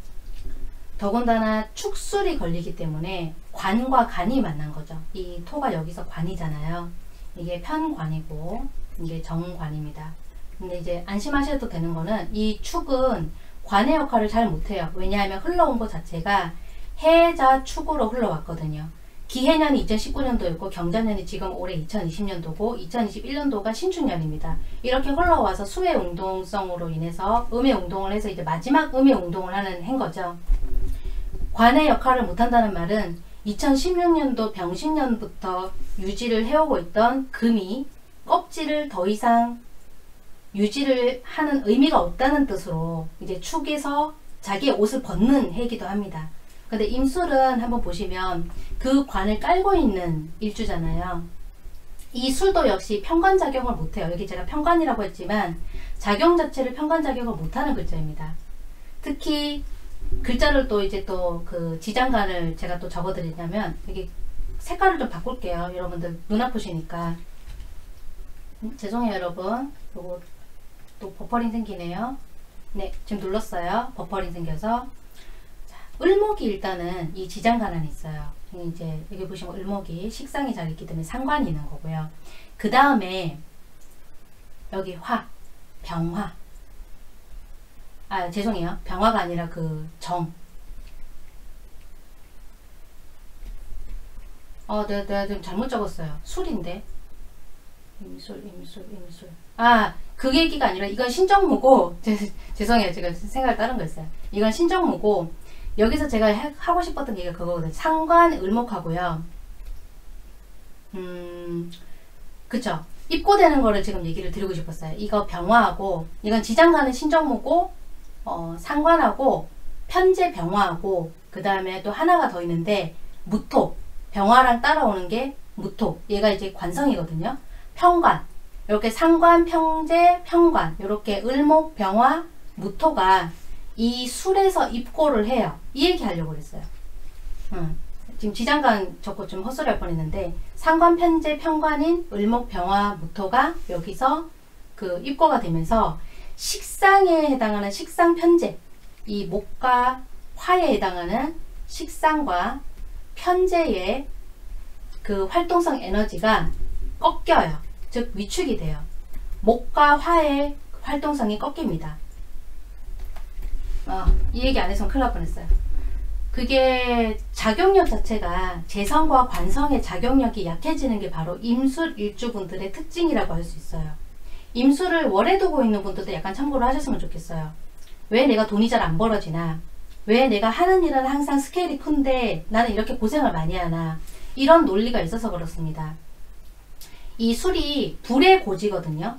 더군다나 축술이 걸리기 때문에 관과 간이 만난 거죠. 이 토가 여기서 관이잖아요. 이게 편관이고 이게 정관입니다. 근데 이제 안심하셔도 되는 거는 이 축은 관의 역할을 잘 못해요. 왜냐하면 흘러온 것 자체가 해자 축으로 흘러왔거든요. 기해년이 2019년도였고 경자년이 지금 올해 2020년도고 2021년도가 신축년입니다. 이렇게 흘러와서 수의 운동성으로 인해서 음의 운동을 해서 이제 마지막 음의 운동을 하는 행 거죠. 관의 역할을 못한다는 말은 2016년도 병신년부터 유지를 해오고 있던 금이 껍질을 더 이상 유지를 하는 의미가 없다는 뜻으로 이제 축에서 자기의 옷을 벗는 해기도 합니다. 근데 임술은 한번 보시면 그 관을 깔고 있는 일주잖아요. 이 술도 역시 평관작용을 못해요. 여기 제가 평관이라고 했지만 작용 자체를 평관작용을 못하는 글자입니다. 특히 글자를 또 이제 또 그 지장간을 제가 또 적어드리냐면 여기 색깔을 좀 바꿀게요. 여러분들 눈 아프시니까 음, 죄송해요 여러분. 요거 또 버퍼링 생기네요. 네 지금 눌렀어요. 버퍼링 생겨서 자, 을목이 일단은 이 지장간은 있어요. 이제 여기 보시면 을목이 식상이 잘 있기 때문에 상관이 있는 거고요. 그 다음에 여기 화, 병화 아 죄송해요. 병화가 아니라 그 정. 어, 내가, 내가 좀 잘못 적었어요. 술인데. 임술, 임술, 임술. 아, 그 얘기가 아니라 이건 신정무고, 제, 죄송해요. 제가 생각을 다른 거 했어요. 이건 신정무고, 여기서 제가 해, 하고 싶었던 얘기가 그거거든요. 상관, 을목하고요. 음, 그쵸. 입고되는 거를 지금 얘기를 드리고 싶었어요. 이거 병화하고, 이건 지장가는 신정무고, 어, 상관하고 편제 병화하고 그 다음에 또 하나가 더 있는데 무토 병화랑 따라오는 게 무토 얘가 이제 관성이거든요 평관 이렇게 상관 평제 평관 이렇게 을목 병화 무토가 이 술에서 입고를 해요 이 얘기 하려고 그랬어요 음, 지금 지장간 적고 좀 헛소리 할 뻔했는데 상관 편제 평관인 을목 병화 무토가 여기서 그 입고가 되면서 식상에 해당하는 식상 편제 이 목과 화에 해당하는 식상과 편재의 그 활동성 에너지가 꺾여요. 즉 위축이 돼요. 목과 화의 활동성이 꺾입니다. 어, 이 얘기 안 했으면 큰일 날 뻔했어요. 그게 작용력 자체가 재성과 관성의 작용력이 약해지는 게 바로 임술 일주분들의 특징이라고 할 수 있어요. 임술을 월에 두고 있는 분들도 약간 참고를 하셨으면 좋겠어요. 왜 내가 돈이 잘 안 벌어지나? 왜 내가 하는 일은 항상 스케일이 큰데 나는 이렇게 고생을 많이 하나? 이런 논리가 있어서 그렇습니다. 이 술이 불의 고지거든요.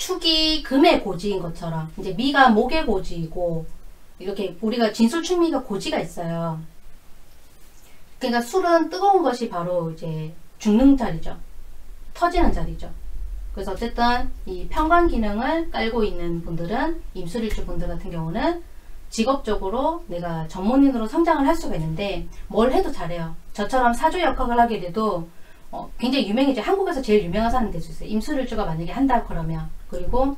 축이 금의 고지인 것처럼 이제 미가 목의 고지이고 이렇게 우리가 진술충미가 고지가 있어요. 그러니까 술은 뜨거운 것이 바로 이제 죽는 자리죠. 터지는 자리죠. 그래서 어쨌든 이 평관 기능을 깔고 있는 분들은 임술일주 분들 같은 경우는 직업적으로 내가 전문인으로 성장을 할 수가 있는데 뭘 해도 잘해요. 저처럼 사주 역학을 하게 돼도 어, 굉장히 유명해져. 한국에서 제일 유명한 사람이 될수 있어요. 임술일주가 만약에 한다 그러면. 그리고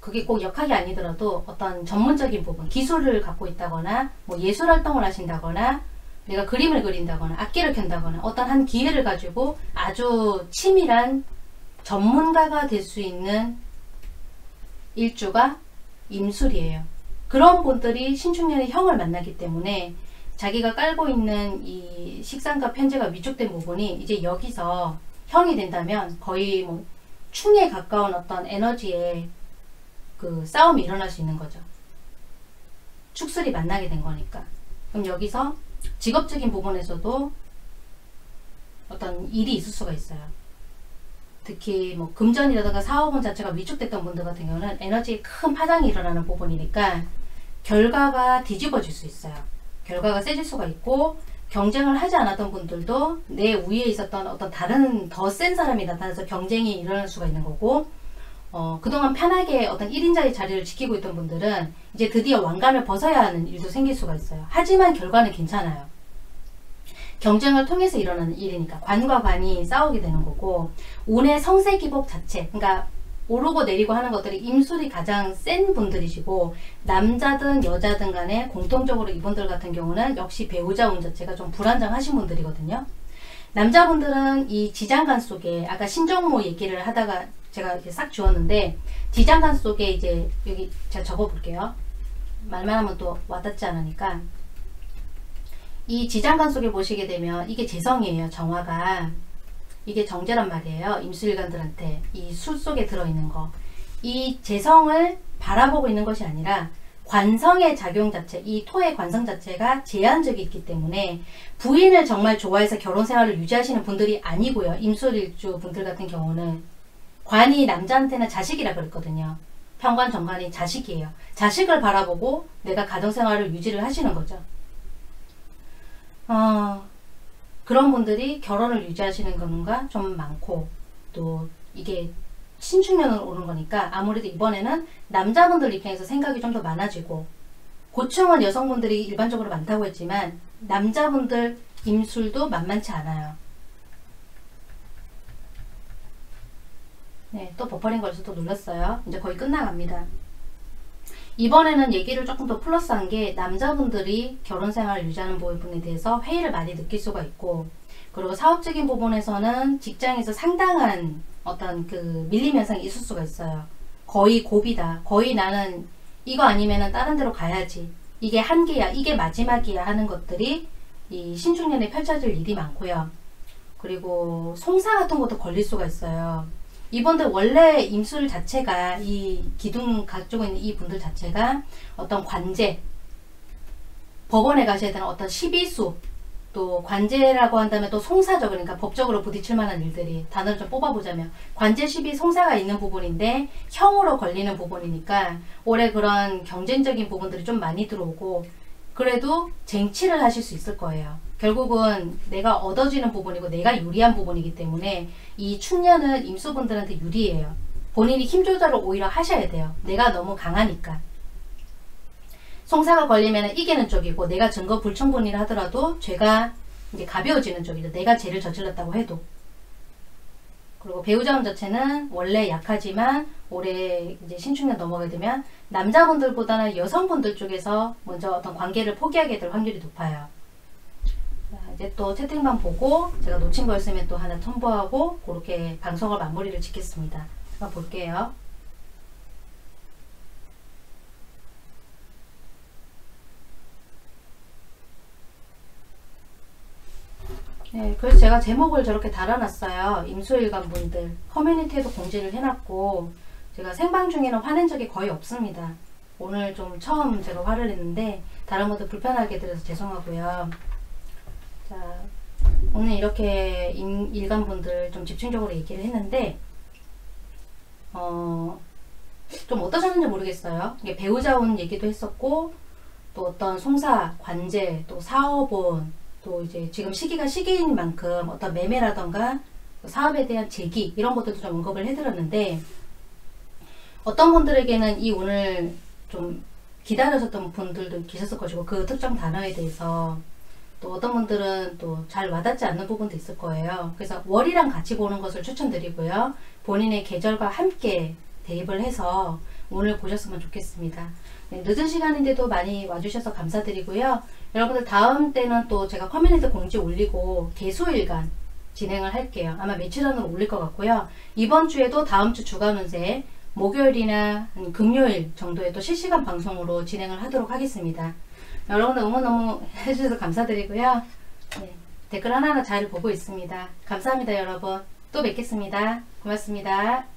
그게 꼭 역학이 아니더라도 어떤 전문적인 부분, 기술을 갖고 있다거나 뭐 예술 활동을 하신다거나 내가 그림을 그린다거나 악기를 켠다거나 어떤 한 기회를 가지고 아주 치밀한 전문가가 될 수 있는 일주가 임술이에요. 그런 분들이 신축년의 형을 만나기 때문에 자기가 깔고 있는 이 식상과 편제가 위축된 부분이 이제 여기서 형이 된다면 거의 뭐 충에 가까운 어떤 에너지의 그 싸움이 일어날 수 있는 거죠. 축술이 만나게 된 거니까. 그럼 여기서 직업적인 부분에서도 어떤 일이 있을 수가 있어요. 특히 뭐 금전이라든가 사업원 자체가 위축됐던 분들 같은 경우는 에너지에 큰 파장이 일어나는 부분이니까 결과가 뒤집어질 수 있어요. 결과가 세질 수가 있고 경쟁을 하지 않았던 분들도 내 위에 있었던 어떤 다른 더 센 사람이 나타나서 경쟁이 일어날 수가 있는 거고 어, 그동안 편하게 어떤 1인자의 자리를 지키고 있던 분들은 이제 드디어 왕관을 벗어야 하는 일도 생길 수가 있어요. 하지만 결과는 괜찮아요. 경쟁을 통해서 일어나는 일이니까 관과 관이 싸우게 되는 거고 운의 성세 기복 자체 그러니까 오르고 내리고 하는 것들이 임술이 가장 센 분들이시고 남자든 여자든 간에 공통적으로 이분들 같은 경우는 역시 배우자 운 자체가 좀 불안정하신 분들이거든요. 남자분들은 이 지장간 속에 아까 신정모 얘기를 하다가 제가 이렇게 싹 주었는데 지장간 속에 이제 여기 제가 적어 볼게요. 말만 하면 또 와닿지 않으니까 이 지장간 속에 보시게 되면 이게 재성이에요. 정화가 이게 정제란 말이에요. 임수일관들한테 이 술 속에 들어있는 거. 이 재성을 바라보고 있는 것이 아니라 관성의 작용 자체, 이 토의 관성 자체가 제한적이기 때문에 부인을 정말 좋아해서 결혼 생활을 유지하시는 분들이 아니고요. 임술일주 분들 같은 경우는 관이 남자한테는 자식이라 그랬거든요. 평관 정관이 자식이에요. 자식을 바라보고 내가 가정 생활을 유지를 하시는 거죠. 어, 그런 분들이 결혼을 유지하시는 경우가 좀 많고 또 이게 신축년으로 오는 거니까 아무래도 이번에는 남자분들 입장에서 생각이 좀 더 많아지고 고충은 여성분들이 일반적으로 많다고 했지만 남자분들 임술도 만만치 않아요. 네, 또 버퍼링 걸려서 또 눌렀어요. 이제 거의 끝나갑니다. 이번에는 얘기를 조금 더 플러스한 게 남자분들이 결혼 생활을 유지하는 부분에 대해서 회의를 많이 느낄 수가 있고 그리고 사업적인 부분에서는 직장에서 상당한 어떤 그 밀림 현상이 있을 수가 있어요. 거의 고비다. 거의 나는 이거 아니면은 다른 데로 가야지. 이게 한계야. 이게 마지막이야 하는 것들이 이 신중년에 펼쳐질 일이 많고요. 그리고 송사 같은 것도 걸릴 수가 있어요. 이분들 원래 임술 자체가 이 기둥 가지고 있는 이 분들 자체가 어떤 관제 법원에 가셔야 되는 어떤 시비수 또 관제라고 한다면 또 송사적 그러니까 법적으로 부딪힐 만한 일들이 단어를 좀 뽑아보자면 관제 시비 송사가 있는 부분인데 형으로 걸리는 부분이니까 올해 그런 경쟁적인 부분들이 좀 많이 들어오고 그래도 쟁취를 하실 수 있을 거예요. 결국은 내가 얻어지는 부분이고 내가 유리한 부분이기 때문에 이 충년은 임수분들한테 유리해요. 본인이 힘 조절을 오히려 하셔야 돼요. 내가 너무 강하니까. 송사가 걸리면 이기는 쪽이고 내가 증거 불충분이라 하더라도 죄가 이제 가벼워지는 쪽이죠. 내가 죄를 저질렀다고 해도. 그리고 배우자운 자체는 원래 약하지만 올해 이제 신축년 넘어가게 되면 남자분들보다는 여성분들 쪽에서 먼저 어떤 관계를 포기하게 될 확률이 높아요. 자, 이제 또 채팅방 보고 제가 놓친 거 있으면 또 하나 첨부하고 그렇게 방송을 마무리를 짓겠습니다. 제가 볼게요. 네, 그래서 제가 제목을 저렇게 달아놨어요. 임수일관 분들 커뮤니티에도 공지를 해놨고 제가 생방 중에는 화낸 적이 거의 없습니다. 오늘 좀 처음 제가 화를 냈는데 다른 분들 불편하게 들어서 죄송하고요. 자, 오늘 이렇게 임, 일간분들 좀 집중적으로 얘기를 했는데 어, 좀 어떠셨는지 모르겠어요. 이게 배우자운 얘기도 했었고 또 어떤 송사, 관제, 또 사업운 또 이제 지금 시기가 시기인 만큼 어떤 매매라던가 사업에 대한 제기 이런 것들도 좀 언급을 해드렸는데 어떤 분들에게는 이 오늘 좀 기다려셨던 분들도 계셨을 것이고 그 특정 단어에 대해서 또 어떤 분들은 또 잘 와닿지 않는 부분도 있을 거예요. 그래서 월이랑 같이 보는 것을 추천드리고요. 본인의 계절과 함께 대입을 해서 오늘 보셨으면 좋겠습니다. 네, 늦은 시간인데도 많이 와주셔서 감사드리고요. 여러분들 다음 때는 또 제가 커뮤니티 공지 올리고 개수일간 진행을 할게요. 아마 며칠 안으로 올릴 것 같고요. 이번 주에도 다음 주 주간 운세 목요일이나 금요일 정도에 또 실시간 방송으로 진행을 하도록 하겠습니다. 여러분들 응원 너무 해주셔서 감사드리고요. 네, 댓글 하나하나 잘 보고 있습니다. 감사합니다 여러분. 또 뵙겠습니다. 고맙습니다.